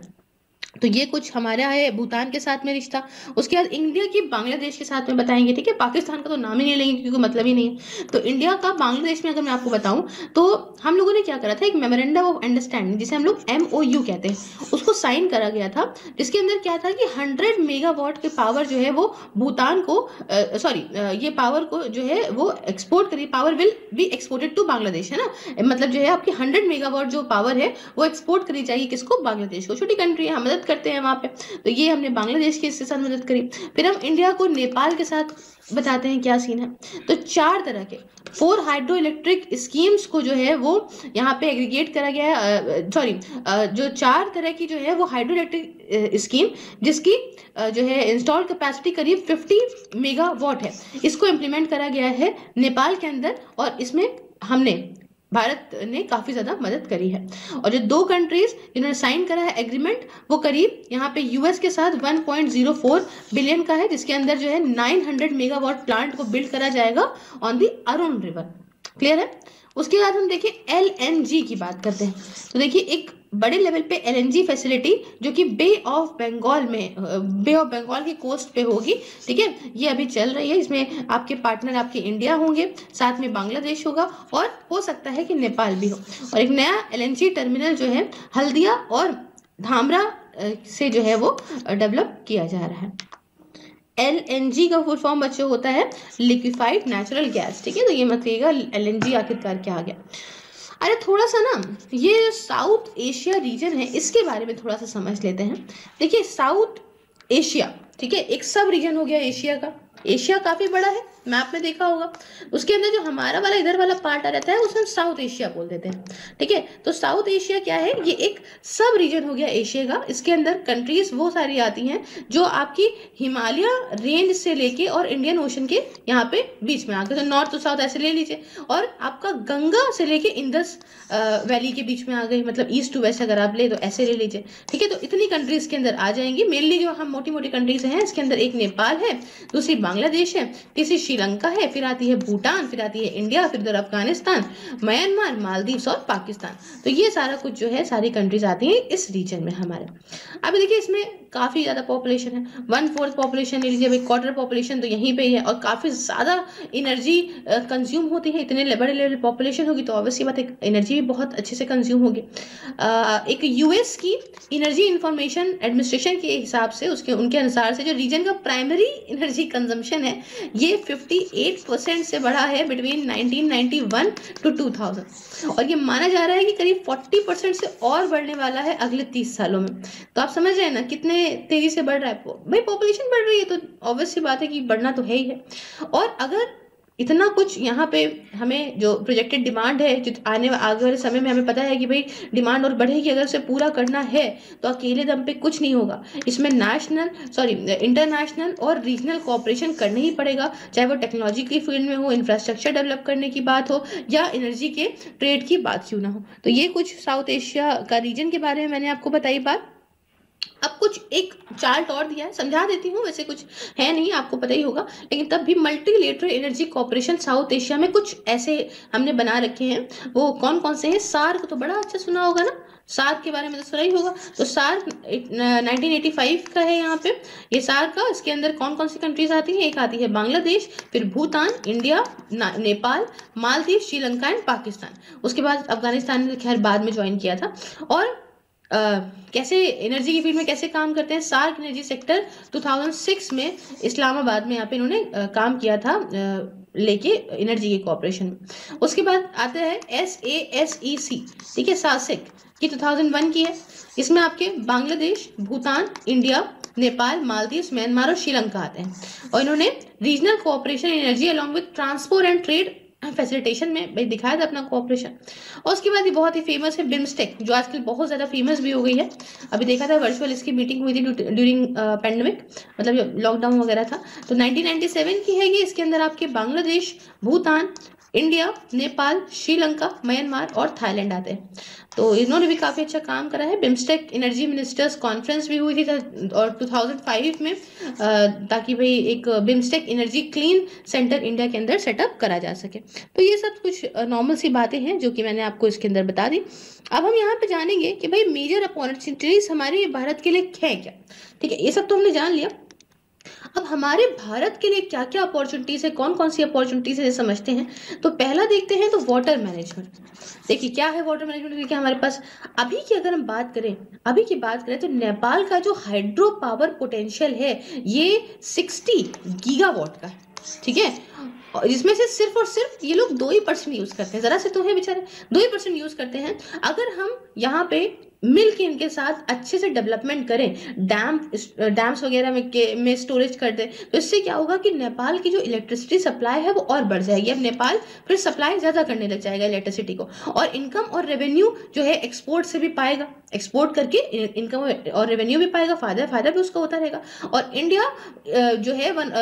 तो ये कुछ हमारा है, भूटान के साथ में रिश्ता। उसके बाद इंडिया की बांग्लादेश के साथ में बताएँगे, ठीक है? पाकिस्तान का तो नाम ही नहीं लेंगे, क्योंकि मतलब ही नहीं है। तो इंडिया का बांग्लादेश में अगर मैं आपको बताऊँ तो हम लोगों ने क्या करा था? एक मेमोरेंडम ऑफ़ अंडरस्टैंडिंग जिसे हम लोग एमओयू कहते हैं। उसको साइन करा गया था, जिसके अंदर क्या था कि हंड्रेड मेगावाट के पावर जो है, वो भूटान को सॉरी ये पावर को जो है, वो एक्सपोर्ट करी। Power will be exported to Bangladesh, है ना? मतलब जो है, आपकी हंड्रेड मेगावाट जो पावर है, वो एक्सपोर्ट करी जाएगी किसको? बांग्लादेश को। छोटी कंट्री है मदद करते हैं वहाँ पे। तो ये हमने बांग्लादेश की इसके साथ मदद करी। फिर हम इंडिया को नेपाल के साथ बताते हैं क्या सीन है। तो चार तरह के फोर हाइड्रो इलेक्ट्रिक स्कीम्स को जो है वो यहाँ पे एग्रीगेट करा गया है सॉरी जो चार तरह की जो है वो हाइड्रो इलेक्ट्रिक स्कीम जिसकी जो है इंस्टॉल कैपेसिटी करीब 50 मेगावाट है। इसको इम्प्लीमेंट करा गया है नेपाल के अंदर और इसमें हमने भारत ने काफ़ी ज़्यादा मदद करी है। और जो दो कंट्रीज़ इन्होंने साइन करा है एग्रीमेंट वो करीब यहाँ पे यूएस के साथ 1.04 बिलियन का है, जिसके अंदर जो है 900 मेगावाट प्लांट को बिल्ड करा जाएगा on the Arun river clear है? उसके बाद हम देखिए एल की बात करते हैं। तो देखिए, एक बड़े लेवल पे एलएनजी फैसिलिटी जो कि बे ऑफ़ बंगाल में बे ऑफ़ बंगाल की कोस्ट पे होगी, ठीक है? ये अभी चल रही है, इसमें आपके पार्टनर आपके इंडिया होंगे, साथ में बांग्लादेश होगा और हो सकता है कि नेपाल भी हो। और एक नया एलएनजी टर्मिनल जो है, हल्दिया और धामरा से जो है वो डेवलप किया जा रहा है। एल एन जी का फुल फॉर्म बच्चों होता है लिक्विफाइड नेचुरल गैस ठीक है? तो ये मत कहिएगा एल एन जी आखिरकार क्या आ गया? अरे थोड़ा सा ना, ये साउथ एशिया रीजन है, इसके बारे में थोड़ा सा समझ लेते हैं। देखिए साउथ एशिया ठीक है, एक सब रीजन हो गया एशिया का। एशिया काफ़ी बड़ा है मैप में देखा होगा। उसके अंदर जो हमारा वाला, इधर वाला पार्ट आ रहता है, उसे हम साउथ एशिया बोल देते हैं। ठीक है? तो साउथ एशिया क्या है? ये एक सब रीजन हो गया एशिया का। इसके अंदर कंट्रीज़ वो सारी आती हैं, जो आपकी हिमालय रेंज से लेके और इंडियन ओशन के यहाँ पे बीच में आके तो नॉर्थ टू साउथ ऐसे ले लीजिए। और आपका गंगा से लेके इंदस वैली के बीच में आ गई। मतलब ईस्ट टू वेस्ट अगर आप ले तो ऐसे ले लीजिए। ठीक है? तो इतनी कंट्रीज़ के अंदर आ जाएँगी। मेनली जो हम मोटी मोटी कंट्रीज़ हैं, इसके अंदर एक नेपाल है, दूसरी बांग्लादेश है, तीसरी श्रीलंका है, फिर आती है भूटान, फिर आती है इंडिया, फिर उधर अफ़गानिस्तान, म्यांमार, मालदीव्स और पाकिस्तान। तो ये सारा कुछ जो है, सारी कंट्रीज़ आती हैं इस रीजन में हमारे। अभी देखिए, इसमें काफ़ी ज़्यादा पॉपुलेशन है। वन फोर्थ पॉपुलेशन ले लीजिए भाई क्वार्टर पॉपुलेशन तो यहीं पे ही है और काफ़ी ज़्यादा एनर्जी कंज्यूम होती है। इतने बड़े लेवल पॉपुलेशन होगी तो ऑब्वियसली बात है एनर्जी भी बहुत अच्छे से कंज्यूम होगी। एक यूएस की एनर्जी इंफॉर्मेशन एडमिनिस्ट्रेशन के हिसाब से, उसके, उनके अनुसार से जो रीजन का प्राइमरी एनर्जी कंजम्पशन है, ये 58 परसेंट से बढ़ा है बिटवीन 1991 टू 2000 और ये माना जा रहा है कि करीब 40 परसेंट से और बढ़ने वाला है अगले 30 सालों में। तो आप समझ रहे हैं ना, कितने तेज़ी से बढ़ रहा है? भाई पॉपुलेशन बढ़ रही है तो ऑब्वियस सी बात है कि बढ़ना तो है ही है। और अगर इतना कुछ यहाँ पे हमें जो प्रोजेक्टेड डिमांड है, जो आने आगे वाले समय में हमें पता है कि भाई डिमांड और बढ़ेगी, अगर उसे पूरा करना है तो अकेले दम पे कुछ नहीं होगा। इसमें नेशनल सॉरी इंटरनेशनल और रीजनल कॉपरेशन करना ही पड़ेगा। चाहे वो टेक्नोलॉजी की फ़ील्ड में हो इंफ्रास्ट्रक्चर डेवलप करने की बात हो, या एनर्जी के ट्रेड की बात क्यों ना हो। तो ये कुछ साउथ एशिया का रीजन के बारे में मैंने आपको बताई बात। अब कुछ एक चार्ट और दिया है, समझा देती हूँ, वैसे कुछ है नहीं, आपको पता ही होगा। लेकिन तब भी multilateral energy cooperation South Asia में कुछ ऐसे हमने बना रखे हैं। वो कौन कौन से हैं? सार्क तो बड़ा अच्छा सुना होगा ना? सार्क के बारे में तो सुना ही होगा। तो सार्क 1985 का है यहाँ पे। ये सार्क का, इसके अंदर कौन कौन सी कंट्रीज़ आती हैं? एक आती है बांग्लादेश, फिर भूटान, इंडिया नेपाल, मालदीव, श्रीलंका एंड पाकिस्तान। उसके बाद अफ़गानिस्तान ने खैर बाद में ज्वाइन किया था। और कैसे एनर्जी की फ़ील्ड में कैसे काम करते हैं? सार्क एनर्जी सेक्टर 2006 में इस्लामाबाद में यहाँ पे इन्होंने काम किया था लेके एनर्जी के कॉपरेशन में। उसके बाद आता है एस ए एस ई सी ठीक है सासिक की 2001 की है। इसमें आपके बांग्लादेश, भूटान, इंडिया, नेपाल मालदीव म्यांमार और श्रीलंका आते हैं। और इन्होंने regional cooperation energy along with transport and trade facilitation में भाई दिखाया था अपना कोऑपरेशन और उसके बाद ये बहुत ही फ़ेमस है बिम्स्टेक जो आजकल बहुत ज़्यादा फ़ेमस भी हो गई है। अभी देखा था वर्चुअल इसकी मीटिंग हुई थी ड्यूरिंग पैंडमिक मतलब लॉकडाउन वगैरह था। तो 1997 की है ये, इसके अंदर आपके बांग्लादेश, भूटान इंडिया, नेपाल, श्रीलंका, म्यांमार और थाईलैंड आते हैं। तो इन्होंने भी काफ़ी अच्छा काम करा है। बिम्स्टेक एनर्जी मिनिस्टर्स कॉन्फ्रेंस भी हुई थी और 2005 में ताकि भाई एक BIMSTEC energy clean center India के अंदर सेटअप करा जा सके। तो ये सब कुछ नॉर्मल सी बातें हैं, जो कि मैंने आपको इसके अंदर बता दी। अब हम यहाँ पे जानेंगे कि भाई मेजर अपॉर्चुनिटीज़ हमारे भारत के लिए हैं क्या? ठीक है, ये सब तो हमने जान लिया। अब हमारे भारत के लिए क्या क्या अपॉर्चुनिटीज़ है? कौन कौन सी अपॉर्चुनिटीज़ है समझते हैं? तो पहला देखते हैं तो वाटर मैनेजमेंट देखिए, क्या है वाटर मैनेजमेंट क्योंकि हमारे पास अभी की अगर हम बात करें, अभी की बात करें तो नेपाल का जो हाइड्रो पावर पोटेंशियल है, ये सिक्सटी गीगावाट का है। ठीक है? जिसमें से सिर्फ़ और सिर्फ़ ये लोग दो ही परसेंट यूज़ करते हैं। जरा से तो है बेचारे, दो ही परसेंट यूज़ करते हैं। अगर हम यहाँ पे मिल के इनके साथ अच्छे से डेवलपमेंट करें। डैम डैम्स वगैरह में के, में स्टोरेज कर दें तो इससे क्या होगा कि नेपाल की जो इलेक्ट्रिसिटी सप्लाई है वो और बढ़ जाएगी। अब नेपाल फिर सप्लाई ज़्यादा करने लग जाएगा इलेक्ट्रिसिटी को। और इनकम और रेवेन्यू जो है एक्सपोर्ट से भी पाएगा। एक्सपोर्ट करके इनकम और रेवेन्यू भी पाएगा, फ़ायदा फ़ायदा भी उसका होता रहेगा। और इंडिया जो है one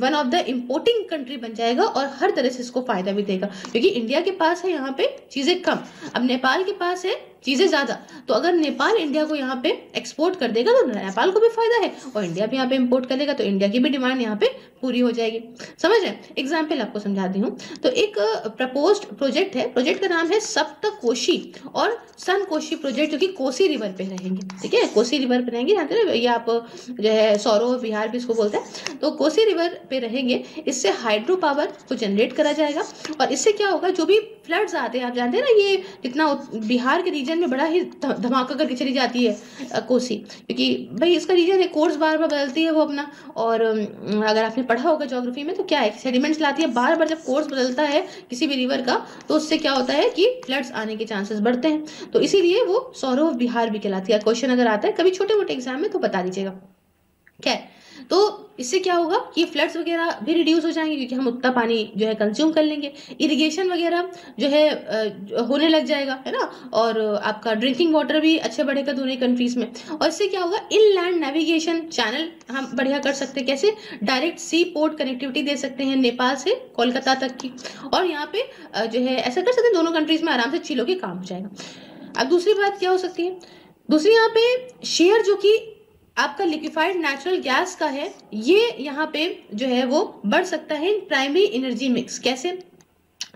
one of the importing country बन जाएगा और हर तरह से इसको फ़ायदा भी देगा। क्योंकि इंडिया के पास है यहाँ पे चीज़ें कम। अब नेपाल के पास है चीज़ें ज़्यादा। तो अगर नेपाल इंडिया को यहाँ पे एक्सपोर्ट कर देगा तो नेपाल को भी फ़ायदा है। और इंडिया भी यहाँ पे इम्पोर्ट करेगा तो इंडिया की भी डिमांड यहाँ पे पूरी हो जाएगी। समझ रहे एग्ज़ाम्पल आपको समझा दी हूँ। तो एक प्रपोज प्रोजेक्ट है। प्रोजेक्ट का नाम है सप्त कोशी और सन कोशी प्रोजेक्ट जो कि कोसी रिवर पे रहेंगे। ठीक है? कोसी रिवर पे रहेंगे। यहाँ पे ये आप, जो है, सौरव बिहार भी इसको बोलते हैं। तो कोसी रिवर पे रहेंगे। इससे हाइड्रो पावर को जनरेट करा जाएगा और इससे क्या होगा? जो भी फ्लड्स आते हैं, आप जानते हैं ना, ये जितना बिहार के रीजन में बड़ा ही धमाका करके चली जाती है कोसी। क्योंकि भाई इसका रीजन है कोर्स बार बार बदलती है वो अपना। और अगर आपने पढ़ा होगा जोग्राफी में तो क्या है सेडिमेंट्स लाती है, बार बार जब कोर्स बदलता है किसी भी रिवर का तो उससे क्या होता है कि फ्लड्स आने के चांसेस बढ़ते हैं। तो इसीलिए वो सौरव बिहार भी कहलाती है। क्वेश्चन अगर आता है, कभी छोटे मोटे एग्ज़ाम में तो बता दीजिएगा। क्या तो इससे क्या होगा कि फ्लड्स वगैरह भी रिड्यूस हो जाएँगे क्योंकि हम उतना पानी जो है कंज्यूम कर लेंगे। इरिगेशन वगैरह जो है होने लग जाएगा, है ना? और आपका ड्रिंकिंग वाटर भी अच्छे बढ़ेगा दोनों कंट्रीज़ में। और इससे क्या होगा इन लैंड नेविगेशन चैनल हम बढ़िया कर सकते हैं। कैसे? डायरेक्ट सी पोर्ट कनेक्टिविटी दे सकते हैं नेपाल से कोलकाता तक की। और यहाँ पे जो है, ऐसा कर सकते हैं दोनों कंट्रीज़ में आराम से चीलों के काम हो जाएगा। अब दूसरी बात क्या हो सकती है? दूसरी यहाँ पे शेयर जो कि आपका लिक्विफाइड नेचुरल गैस का है, ये यहाँ पे जो है वो बढ़ सकता है प्राइमरी एनर्जी मिक्स कैसे?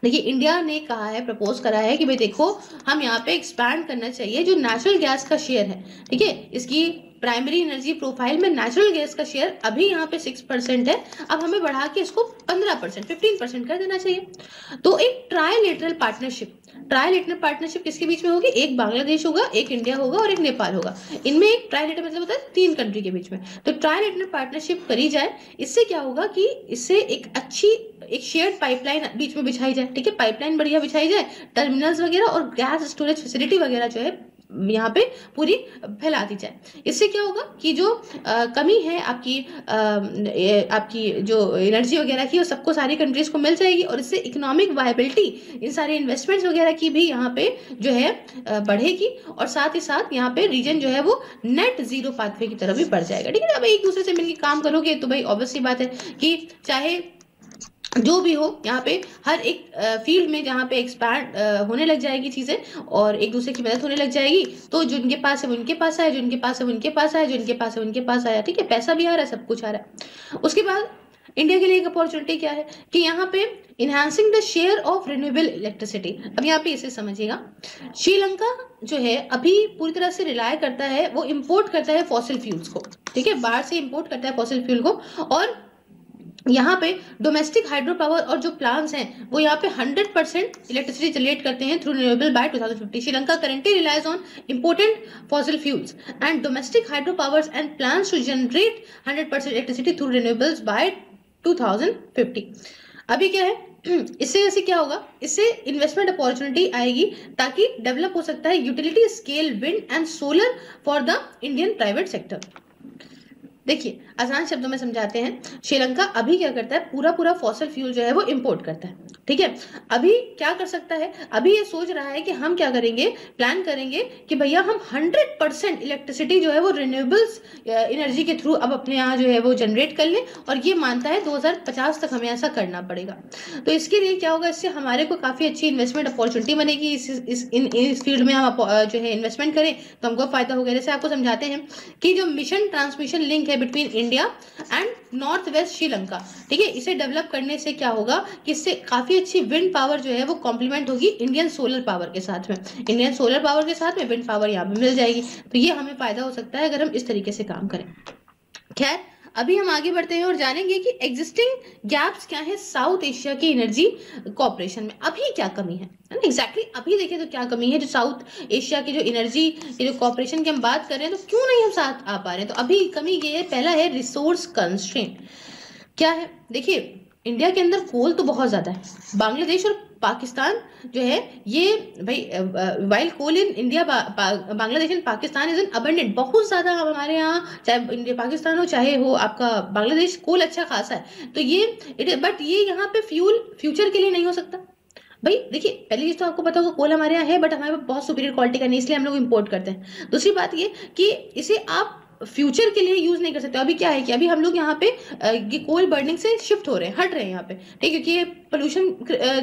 देखिए इंडिया ने कहा है प्रपोज करा है कि भाई देखो, हम यहाँ पे एक्सपैंड करना चाहिए जो नेचुरल गैस का शेयर है। ठीक है इसकी प्राइमरी एनर्जी प्रोफ़ाइल में नेचुरल गैस का शेयर अभी यहाँ पे सिक्स परसेंट है, अब हमें बढ़ा के इसको पंद्रह परसेंट फिफ्टीन परसेंट कर देना चाहिए। तो एक ट्रायलेटरल पार्टनरशिप ट्रायलेटरल पार्टनरशिप किसके बीच में होगी? एक बांग्लादेश होगा, एक इंडिया होगा और एक नेपाल होगा। इनमें एक ट्रायलेटर मतलब होता है तीन कंट्री के बीच में। तो ट्रायलेटरल पार्टनरशिप करी जाए, इससे क्या होगा कि इससे एक अच्छी, एक शेयर्ड पाइपलाइन बीच में बिछाई जाए, ठीक है? पाइपलाइन बढ़िया बिछाई जाए टर्मिनल्स वगैरह और गैस स्टोरेज फैसिलिटी वगैरह जो है यहाँ पे पूरी फैला दी जाए। इससे क्या होगा कि जो आ, कमी है आपकी आ, आपकी जो एनर्जी वगैरह की वो सबको सारी कंट्रीज़ को मिल जाएगी और इससे इकोनॉमिक वायबिलिटी इन सारे इन्वेस्टमेंट्स वगैरह की भी यहाँ पे जो है बढ़ेगी और साथ ही साथ यहाँ पे रीजन जो है वो नेट ज़ीरो पाथवे की तरफ़ भी बढ़ जाएगा। ठीक है अब एक दूसरे से मिलकर काम करोगे तो भाई ऑब्वियसली बात है कि चाहे जो भी हो, यहाँ पे हर एक फ़ील्ड में जहाँ पे एक्सपैंड होने लग जाएगी चीज़ें और एक दूसरे की मदद होने लग जाएगी तो जो उनके पास है उनके पास आया जो उनके पास है उनके पास आया जो उनके पास है उनके पास आया, ठीक है? पैसा भी आ रहा है, सब कुछ आ रहा है। उसके बाद इंडिया के लिए एक अपॉर्चुनिटी क्या है कि यहाँ पे enhancing the share of renewable electricity अब यहाँ पे इसे समझिएगा। श्रीलंका जो है, अभी पूरी तरह से रिलाय करता है, वो इम्पोर्ट करता है फॉसिल फ्यूल्स को, ठीक है? बाहर से इम्पोर्ट करता है फॉसिल फ्यूल को और यहाँ पे डोमेस्टिक हाइड्रो पावर और जो प्लांट्स हैं, वो यहाँ पे 100 परसेंट इलेक्ट्रिसिटी जनरेट करते हैं through renewable by 2050 Sri Lanka currently relies on important fossil fuels and domestic hydro powers and plans to generate 100 percent electricity through renewables by 2050 अभी क्या है? (clears throat) इससे जैसे क्या होगा? इससे इन्वेस्टमेंट अपॉर्चुनिटी आएगी ताकि डेवलप हो सकता है utility scale wind and solar for the Indian private sector देखिए, आसान शब्दों में समझाते हैं, श्रीलंका अभी क्या करता है? पूरा पूरा फॉसल फ्यूल जो है वो इंपोर्ट करता है, ठीक है? अभी क्या कर सकता है? अभी ये सोच रहा है कि हम क्या करेंगे? प्लान करेंगे कि भैया हम हंड्रेड परसेंट इलेक्ट्रिसिटी जो है वो रिन्यूएबल्स एनर्जी के थ्रू अब अपने यहाँ जो है वो जनरेट कर लें और ये मानता है 2050 तक हमें ऐसा करना पड़ेगा। तो इसके लिए क्या होगा? इससे हमारे को काफ़ी अच्छी इन्वेस्टमेंट अपॉर्चुनिटी बनेगी। इस इस इन, इस फ़ील्ड में हम जो है इन्वेस्टमेंट करें तो हमको फ़ायदा होगा जैसे आपको समझाते हैं कि जो मिशन ट्रांसमिशन लिंक है between India and North West Sri Lanka ठीक है, इसे डेवलप करने से क्या होगा कि इससे काफ़ी अच्छी विंड पावर जो है वो कॉम्प्लीमेंट होगी इंडियन सोलर पावर के साथ में। इंडियन सोलर पावर के साथ में विंड पावर यहाँ पे मिल जाएगी। तो ये हमें फ़ायदा हो सकता है अगर हम इस तरीके से काम करें। खैर अभी हम आगे बढ़ते हैं और जानेंगे कि एग्जिस्टिंग गैप्स क्या है साउथ एशिया की एनर्जी कॉपरेशन में। अभी क्या कमी है? ना? एग्जैक्टली अभी देखें तो क्या कमी है? जो साउथ एशिया की जो एनर्जी जो कॉपरेशन की हम बात कर रहे हैं तो क्यों नहीं हम साथ आ पा रहे हैं? तो अभी कमी ये है, पहला है रिसोर्स कंस्ट्रेंट क्या है? देखिए इंडिया के अंदर कोल तो बहुत ज़्यादा है। बांग्लादेश और पाकिस्तान जो है, ये भाई while coal in India Bangladesh and Pakistan is an abundant बहुत ज़्यादा हमारे यहाँ, चाहे इंडिया पाकिस्तान हो, चाहे हो, आपका बांग्लादेश कोल अच्छा खासा है। तो ये इट बट ये यहाँ पे फ्यूल फ्यूचर के लिए नहीं हो सकता। भाई, देखिए, पहली चीज़ तो आपको पता होगा कोल हमारे यहाँ है बट हमारे पास बहुत सुपीरियर क्वालिटी का नहीं, इसलिए हम लोग इम्पोर्ट करते हैं। दूसरी बात ये कि इसे आप फ्यूचर के लिए यूज़ नहीं कर सकते। अभी क्या है कि अभी हम लोग यहाँ पे कोल बर्निंग से शिफ्ट हो रहे हैं, हट रहे हैं यहाँ पे, ठीक है? क्योंकि ये पोल्यूशन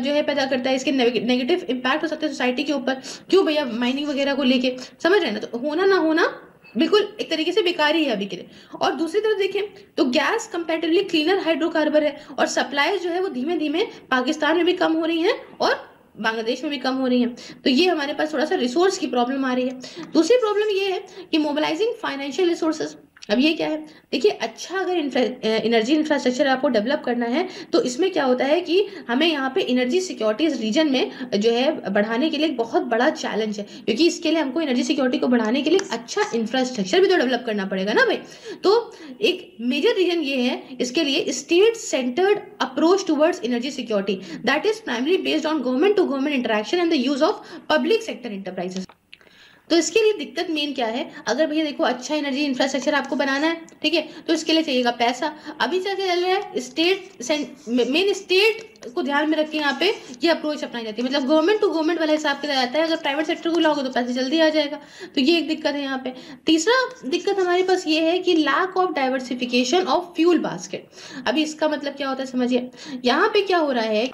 जो है पैदा करता है, इसके नेगेटिव इम्पैक्ट हो सकते हैं सोसाइटी के ऊपर। क्यों भैया माइनिंग वगैरह को लेके? समझ रहे हैं ना? तो होना ना होना बिल्कुल एक तरीके से बेकार ही है अभी के लिए। और दूसरी तरफ़ देखें तो गैस कंपेरेटिवली क्लीनर हाइड्रोकार्बन है और सप्लाई जो है वो धीमे धीमे पाकिस्तान में भी कम हो रही है और बांग्लादेश में भी कम हो रही है। तो ये हमारे पास थोड़ा सा रिसोर्स की प्रॉब्लम आ रही है। दूसरी प्रॉब्लम ये है कि मोबिलाइजिंग फाइनेंशियल रिसोर्सेज अब ये क्या है? देखिए अच्छा अगर एनर्जी इंफ्रास्ट्रक्चर आपको डेवलप करना है तो इसमें क्या होता है कि हमें यहाँ पे एनर्जी सिक्योरिटी रीजन में, जो है, बढ़ाने के लिए एक बहुत बड़ा चैलेंज है। क्योंकि इसके लिए हमको एनर्जी सिक्योरिटी को बढ़ाने के लिए अच्छा इंफ्रास्ट्रक्चर भी तो डेवलप करना पड़ेगा ना भाई? तो एक मेजर रीजन ये है, इसके लिए state centred approach towards energy security that is primary based on government to government interaction and the use of public sector enterprises तो इसके लिए दिक्कत मेन क्या है? अगर भैया देखो अच्छा एनर्जी इंफ्रास्ट्रक्चर आपको बनाना है, ठीक है? तो इसके लिए चाहिएगा पैसा। अभी चल रहा है? स्टेट मेन स्टेट को ध्यान में रख यहाँ पे, ये अप्रोच अपनाई जाती है। मतलब गवर्नमेंट टू गवर्नमेंट वाला हिसाब किया जाता है। अगर प्राइवेट सेक्टर को लाओगे तो पैसे जल्दी आ जाएगा। तो ये एक दिक्कत है यहाँ पे। तीसरा दिक्कत हमारे पास ये है कि lack of diversification of fuel basket अभी इसका मतलब क्या होता है, समझिए। यहाँ पे क्या हो रहा है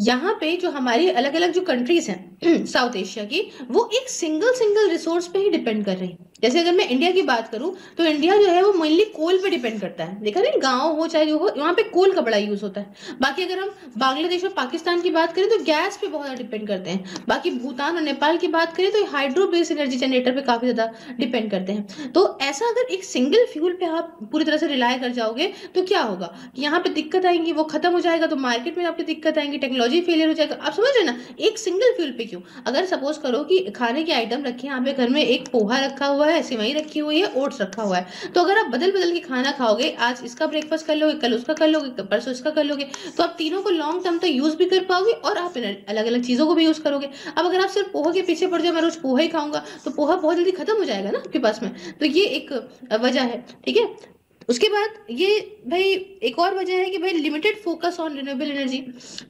यहाँ पे जो हमारी अलग अलग जो कंट्रीज़ हैं (clears throat) साउथ एशिया की, वो एक सिंगल सिंगल रिसोर्स पे ही डिपेंड कर रही हैं। जैसे अगर मैं इंडिया की बात करूँ तो इंडिया जो है वो मेनली कोल पे डिपेंड करता है। देखा नहीं? गाँव हो, चाहे जो हो, वहाँ पे कोल का बड़ा यूज़ होता है। बाकी अगर हम बांग्लादेश और पाकिस्तान की बात करें तो गैस पे बहुत ज़्यादा डिपेंड करते हैं। बाकी भूटान और नेपाल की बात करें तो हाइड्रो बेस्ड एनर्जी जनरेटर पे काफ़ी ज़्यादा डिपेंड करते हैं। तो ऐसा अगर एक सिंगल फ्यूल पे आप पूरी तरह से रिलाय कर जाओगे तो क्या होगा? कि यहाँ पे दिक्कत आएँगी, वो खत्म हो जाएगा तो मार्केट में आपकी दिक्कत आएँगी टेक्नोलॉजी फेलियर हो जाएगा। आप समझ रहे ना? एक सिंगल फ्यूल पे क्यों? अगर सपोज़ करो कि खाने के आइटम रखे यहाँ पे घर में एक पोहा रखा हुआ है सिवई रखी हुई है, ओट्स रखा हुआ है। तो अगर आप बदल बदल के खाना खाओगे, आज इसका ब्रेकफास्ट कर लोगे, कल उसका कर लोगे परसों इसका कर लोगे तो आप तीनों को लॉन्ग टर्म तो यूज़ भी कर पाओगे और आप अलग अलग चीज़ों को भी यूज़ करोगे। अब अगर आप सिर्फ़ पोहा के पीछे पड़ जाओ, मैं रोज पोहा ही खाऊँगा तो पोहा बहुत जल्दी खत्म हो जाएगा ना आपके पास में। तो ये एक वजह है, ठीक है? उसके बाद ये भाई एक और वजह है कि भाई limited focus on renewable energy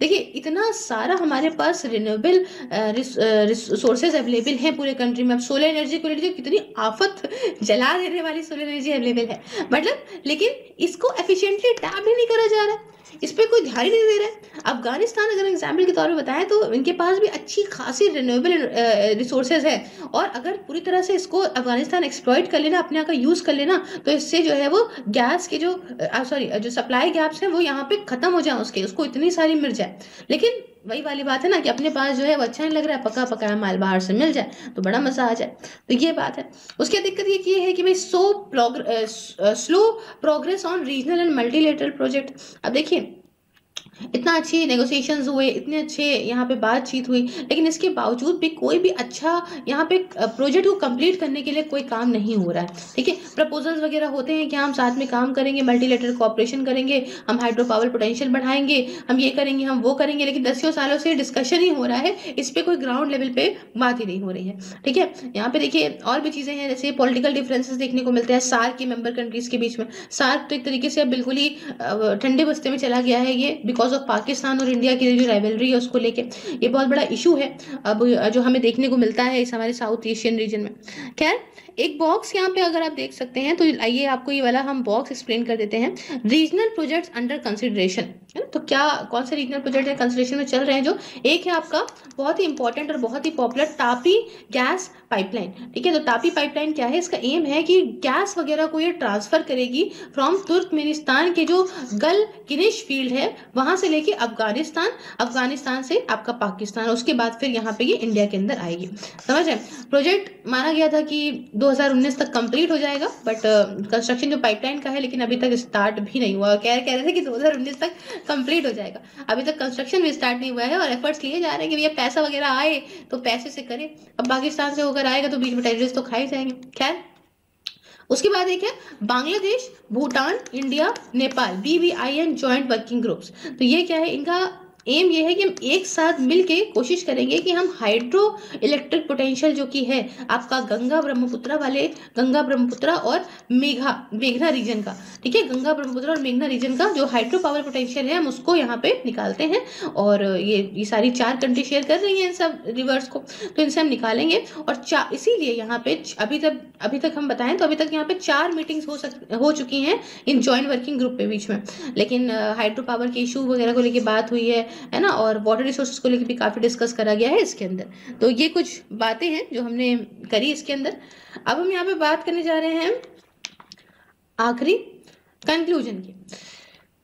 देखिए, इतना सारा हमारे पास रिन्यूएबल रिसोर्सेज अवेलेबल हैं पूरे कंट्री में। अब सोलर एनर्जी को ले लीजिए कितनी आफत जला देने वाली सोलर एनर्जी अवेलेबल है। मतलब लेकिन इसको एफिशिएंटली टैप ही नहीं करा जा रहा। है इस पर कोई ध्यान ही नहीं दे रहा है। अफ़गानिस्तान अगर एग्ज़ाम्पल के तौर पर बताएँ तो इनके पास भी अच्छी खासी रिन्यूएबल रिसोर्सेज है। और अगर पूरी तरह से इसको अफ़गानिस्तान एक्सप्लॉयट कर लेना, अपने यहाँ का यूज़ कर लेना तो इससे जो है वो गैस के जो सॉरी जो सप्लाई गैप्स हैं, वो यहाँ पे ख़त्म हो जाए उसके, उसको इतनी सारी मिल जाए। लेकिन वही वाली बात है ना कि अपने पास जो है वो अच्छा नहीं लग रहा है, पका पकाया माल बाहर से मिल जाए तो बड़ा मज़ा आ जाए। तो ये बात है। उसकी दिक्कत ये की है कि भाई so slow progress on regional and multilateral project अब देखिए इतना अच्छी नेगोशिएशंस हुए, इतने अच्छे यहाँ पे बातचीत हुई, लेकिन इसके बावजूद भी कोई भी अच्छा यहाँ पे प्रोजेक्ट को कंप्लीट करने के लिए कोई काम नहीं हो रहा है। ठीक है प्रपोजल्स वगैरह होते हैं कि हम साथ में काम करेंगे मल्टीलेटर कॉपरेशन करेंगे, हम हाइड्रो पावर पोटेंशियल बढ़ाएँगे, हम ये करेंगे, हम वो करेंगे, लेकिन दसियों सालों से डिस्कशन ही हो रहा है, इस पर कोई ग्राउंड लेवल पर बात ही नहीं हो रही है। ठीक है, यहाँ पर देखिए और भी चीज़ें हैं, जैसे पॉलिटिकल डिफरेंसेस देखने को मिलते हैं सार्क की मेंबर कंट्रीज़ के बीच में। सार्क तो एक तरीके से बिल्कुल ही ठंडे बस्ते में चला गया है ये बिकॉज़ बिकॉज़ ऑफ़ पाकिस्तान और इंडिया की जो राइवलरी है उसको लेके। ये बहुत बड़ा इशू है। अब, जो हमें देखने को मिलता है इस हमारे साउथ एशियन रीजन में। खैर एक बॉक्स यहाँ पे अगर आप देख सकते हैं तो आइए आपको ये वाला हम बॉक्स एक्सप्लेन कर देते हैं। रीजनल प्रोजेक्ट्स अंडर कंसिडरेशन है ना? तो क्या, कौन से रीजनल प्रोजेक्ट है? कंसिडरेशन में चल रहे हैं जो, एक है आपका बहुत ही इंपॉर्टेंट और बहुत ही पॉपुलर तापी गैस पाइपलाइन ठीक है? तो तापी पाइपलाइन क्या है? इसका एम है कि गैस वगैरह को ये ट्रांसफ़र करेगी फ्रॉम तुर्कमेनिस्तान के जो गल किनिश फ़ील्ड है, वहाँ से लेके अफ़गानिस्तान अफ़गानिस्तान से आपका पाकिस्तान उसके बाद फिर यहाँ पे ये इंडिया के अंदर आएगी। समझ रहे प्रोजेक्ट माना गया था कि 2019 तक कंप्लीट हो जाएगा बट कंस्ट्रक्शन uh, जो पाइपलाइन का है लेकिन अभी तक स्टार्ट भी नहीं हुआ। कह कह रहे थे कि 2019 तक कंप्लीट हो जाएगा। अभी तक कंस्ट्रक्शन भी स्टार्ट नहीं हुआ है और एफर्ट्स लिए जा रहे हैं कि भैया पैसा वगैरह आए तो पैसे से करें। अब पाकिस्तान से होकर आएगा तो बीच में टेररिस्ट तो खाए जाएँगे। खैर उसके बाद एक है Bangladesh Bhutan India Nepal B V I N joint working groups तो ये क्या है? इनका एम ये है कि हम एक साथ मिलके कोशिश करेंगे कि हम हाइड्रो इलेक्ट्रिक पोटेंशियल जो कि है, आपका गंगा ब्रह्मपुत्रा वाले, गंगा ब्रह्मपुत्रा और मेघा, मेघना रीजन का। ठीक है? गंगा ब्रह्मपुत्रा और मेघना रीजन का जो हाइड्रो पावर पोटेंशियल है, हम उसको यहाँ पे निकालते हैं और ये ये सारी चार कंट्री शेयर कर रही हैं इन सब रिवर्स को। तो इनसे हम निकालेंगे और इसीलिए यहाँ पे अभी तक अभी तक हम बताएँ तो अभी तक यहाँ पे चार मीटिंग्स हो सक, हो चुकी हैं इन ज्वाइंट वर्किंग ग्रुप के बीच में। लेकिन हाइड्रो पावर के इशू वगैरह को लेकर बात हुई है है ना? और वाटर रिसोर्सेज को लेकर भी काफ़ी डिस्कस करा गया है इसके अंदर। तो ये कुछ बातें हैं जो हमने करी इसके अंदर। अब हम यहाँ पे बात करने जा रहे हैं आखिरी कंक्लूजन की।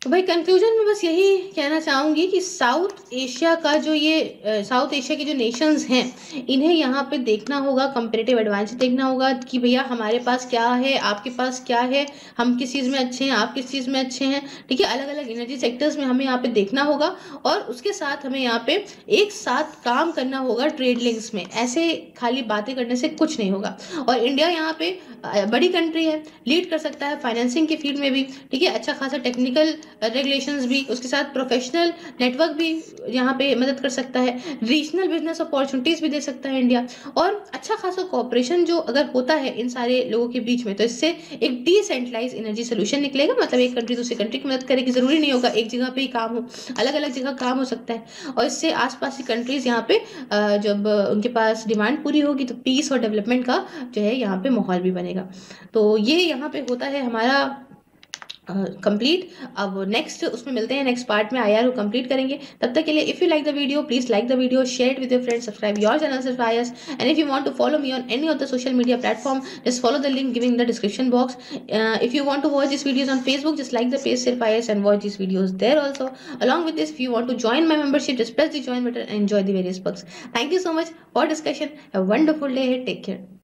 तो भाई कंक्लूजन में बस यही कहना चाहूँगी कि साउथ एशिया का जो ये साउथ एशिया के जो नेशंस हैं, इन्हें यहाँ पे देखना होगा कंपेरेटिव एडवांस देखना होगा कि भैया, हमारे पास क्या है, आपके पास क्या है, हम किस चीज़ में अच्छे हैं, आप किस चीज़ में अच्छे हैं। ठीक है अलग अलग एनर्जी सेक्टर्स में हमें यहाँ पे देखना होगा और उसके साथ हमें यहाँ पे एक साथ काम करना होगा ट्रेड लिंक्स में। ऐसे खाली बातें करने से कुछ नहीं होगा। और इंडिया यहाँ पे बड़ी कंट्री है लीड कर सकता है फाइनेंसिंग के फ़ील्ड में भी। ठीक है अच्छा खासा टेक्निकल रेगुलेशंस भी, उसके साथ प्रोफेशनल नेटवर्क भी यहाँ पे मदद कर सकता है रीजनल बिज़नेस अपॉर्चुनिटीज़ भी दे सकता है इंडिया और अच्छा खासा कॉपरेशन जो अगर होता है इन सारे लोगों के बीच में तो इससे एक डिसेंट्रलाइज एनर्जी सोल्यूशन निकलेगा मतलब एक कंट्री दूसरी कंट्री की मदद करेगी। ज़रूरी नहीं होगा एक जगह पर ही काम हो अलग अलग जगह काम हो सकता है। और इससे आसपास की कंट्रीज़ यहाँ पे जब उनके पास डिमांड पूरी होगी तो पीस और डेवलपमेंट का जो है यहाँ पे माहौल भी बनेगा। तो ये यहाँ पे होता है हमारा कंप्लीट अब नेक्स्ट उसमें मिलते हैं नेक्स्ट पार्ट में आई आर कंप्लीट करेंगे। तब तक के लिए if you like the video please like the video share with your friends subscribe your channel सिर्फ़ आयस and if you want to follow me on any of the social media platform just follow the link giving the description box if you want to watch this videos on Facebook just like the page सिर्फ़ आयस and watch this videos there also along with this you want to join my membership just press the join button and enjoy the various books thank you so much for discussion wonderful day take care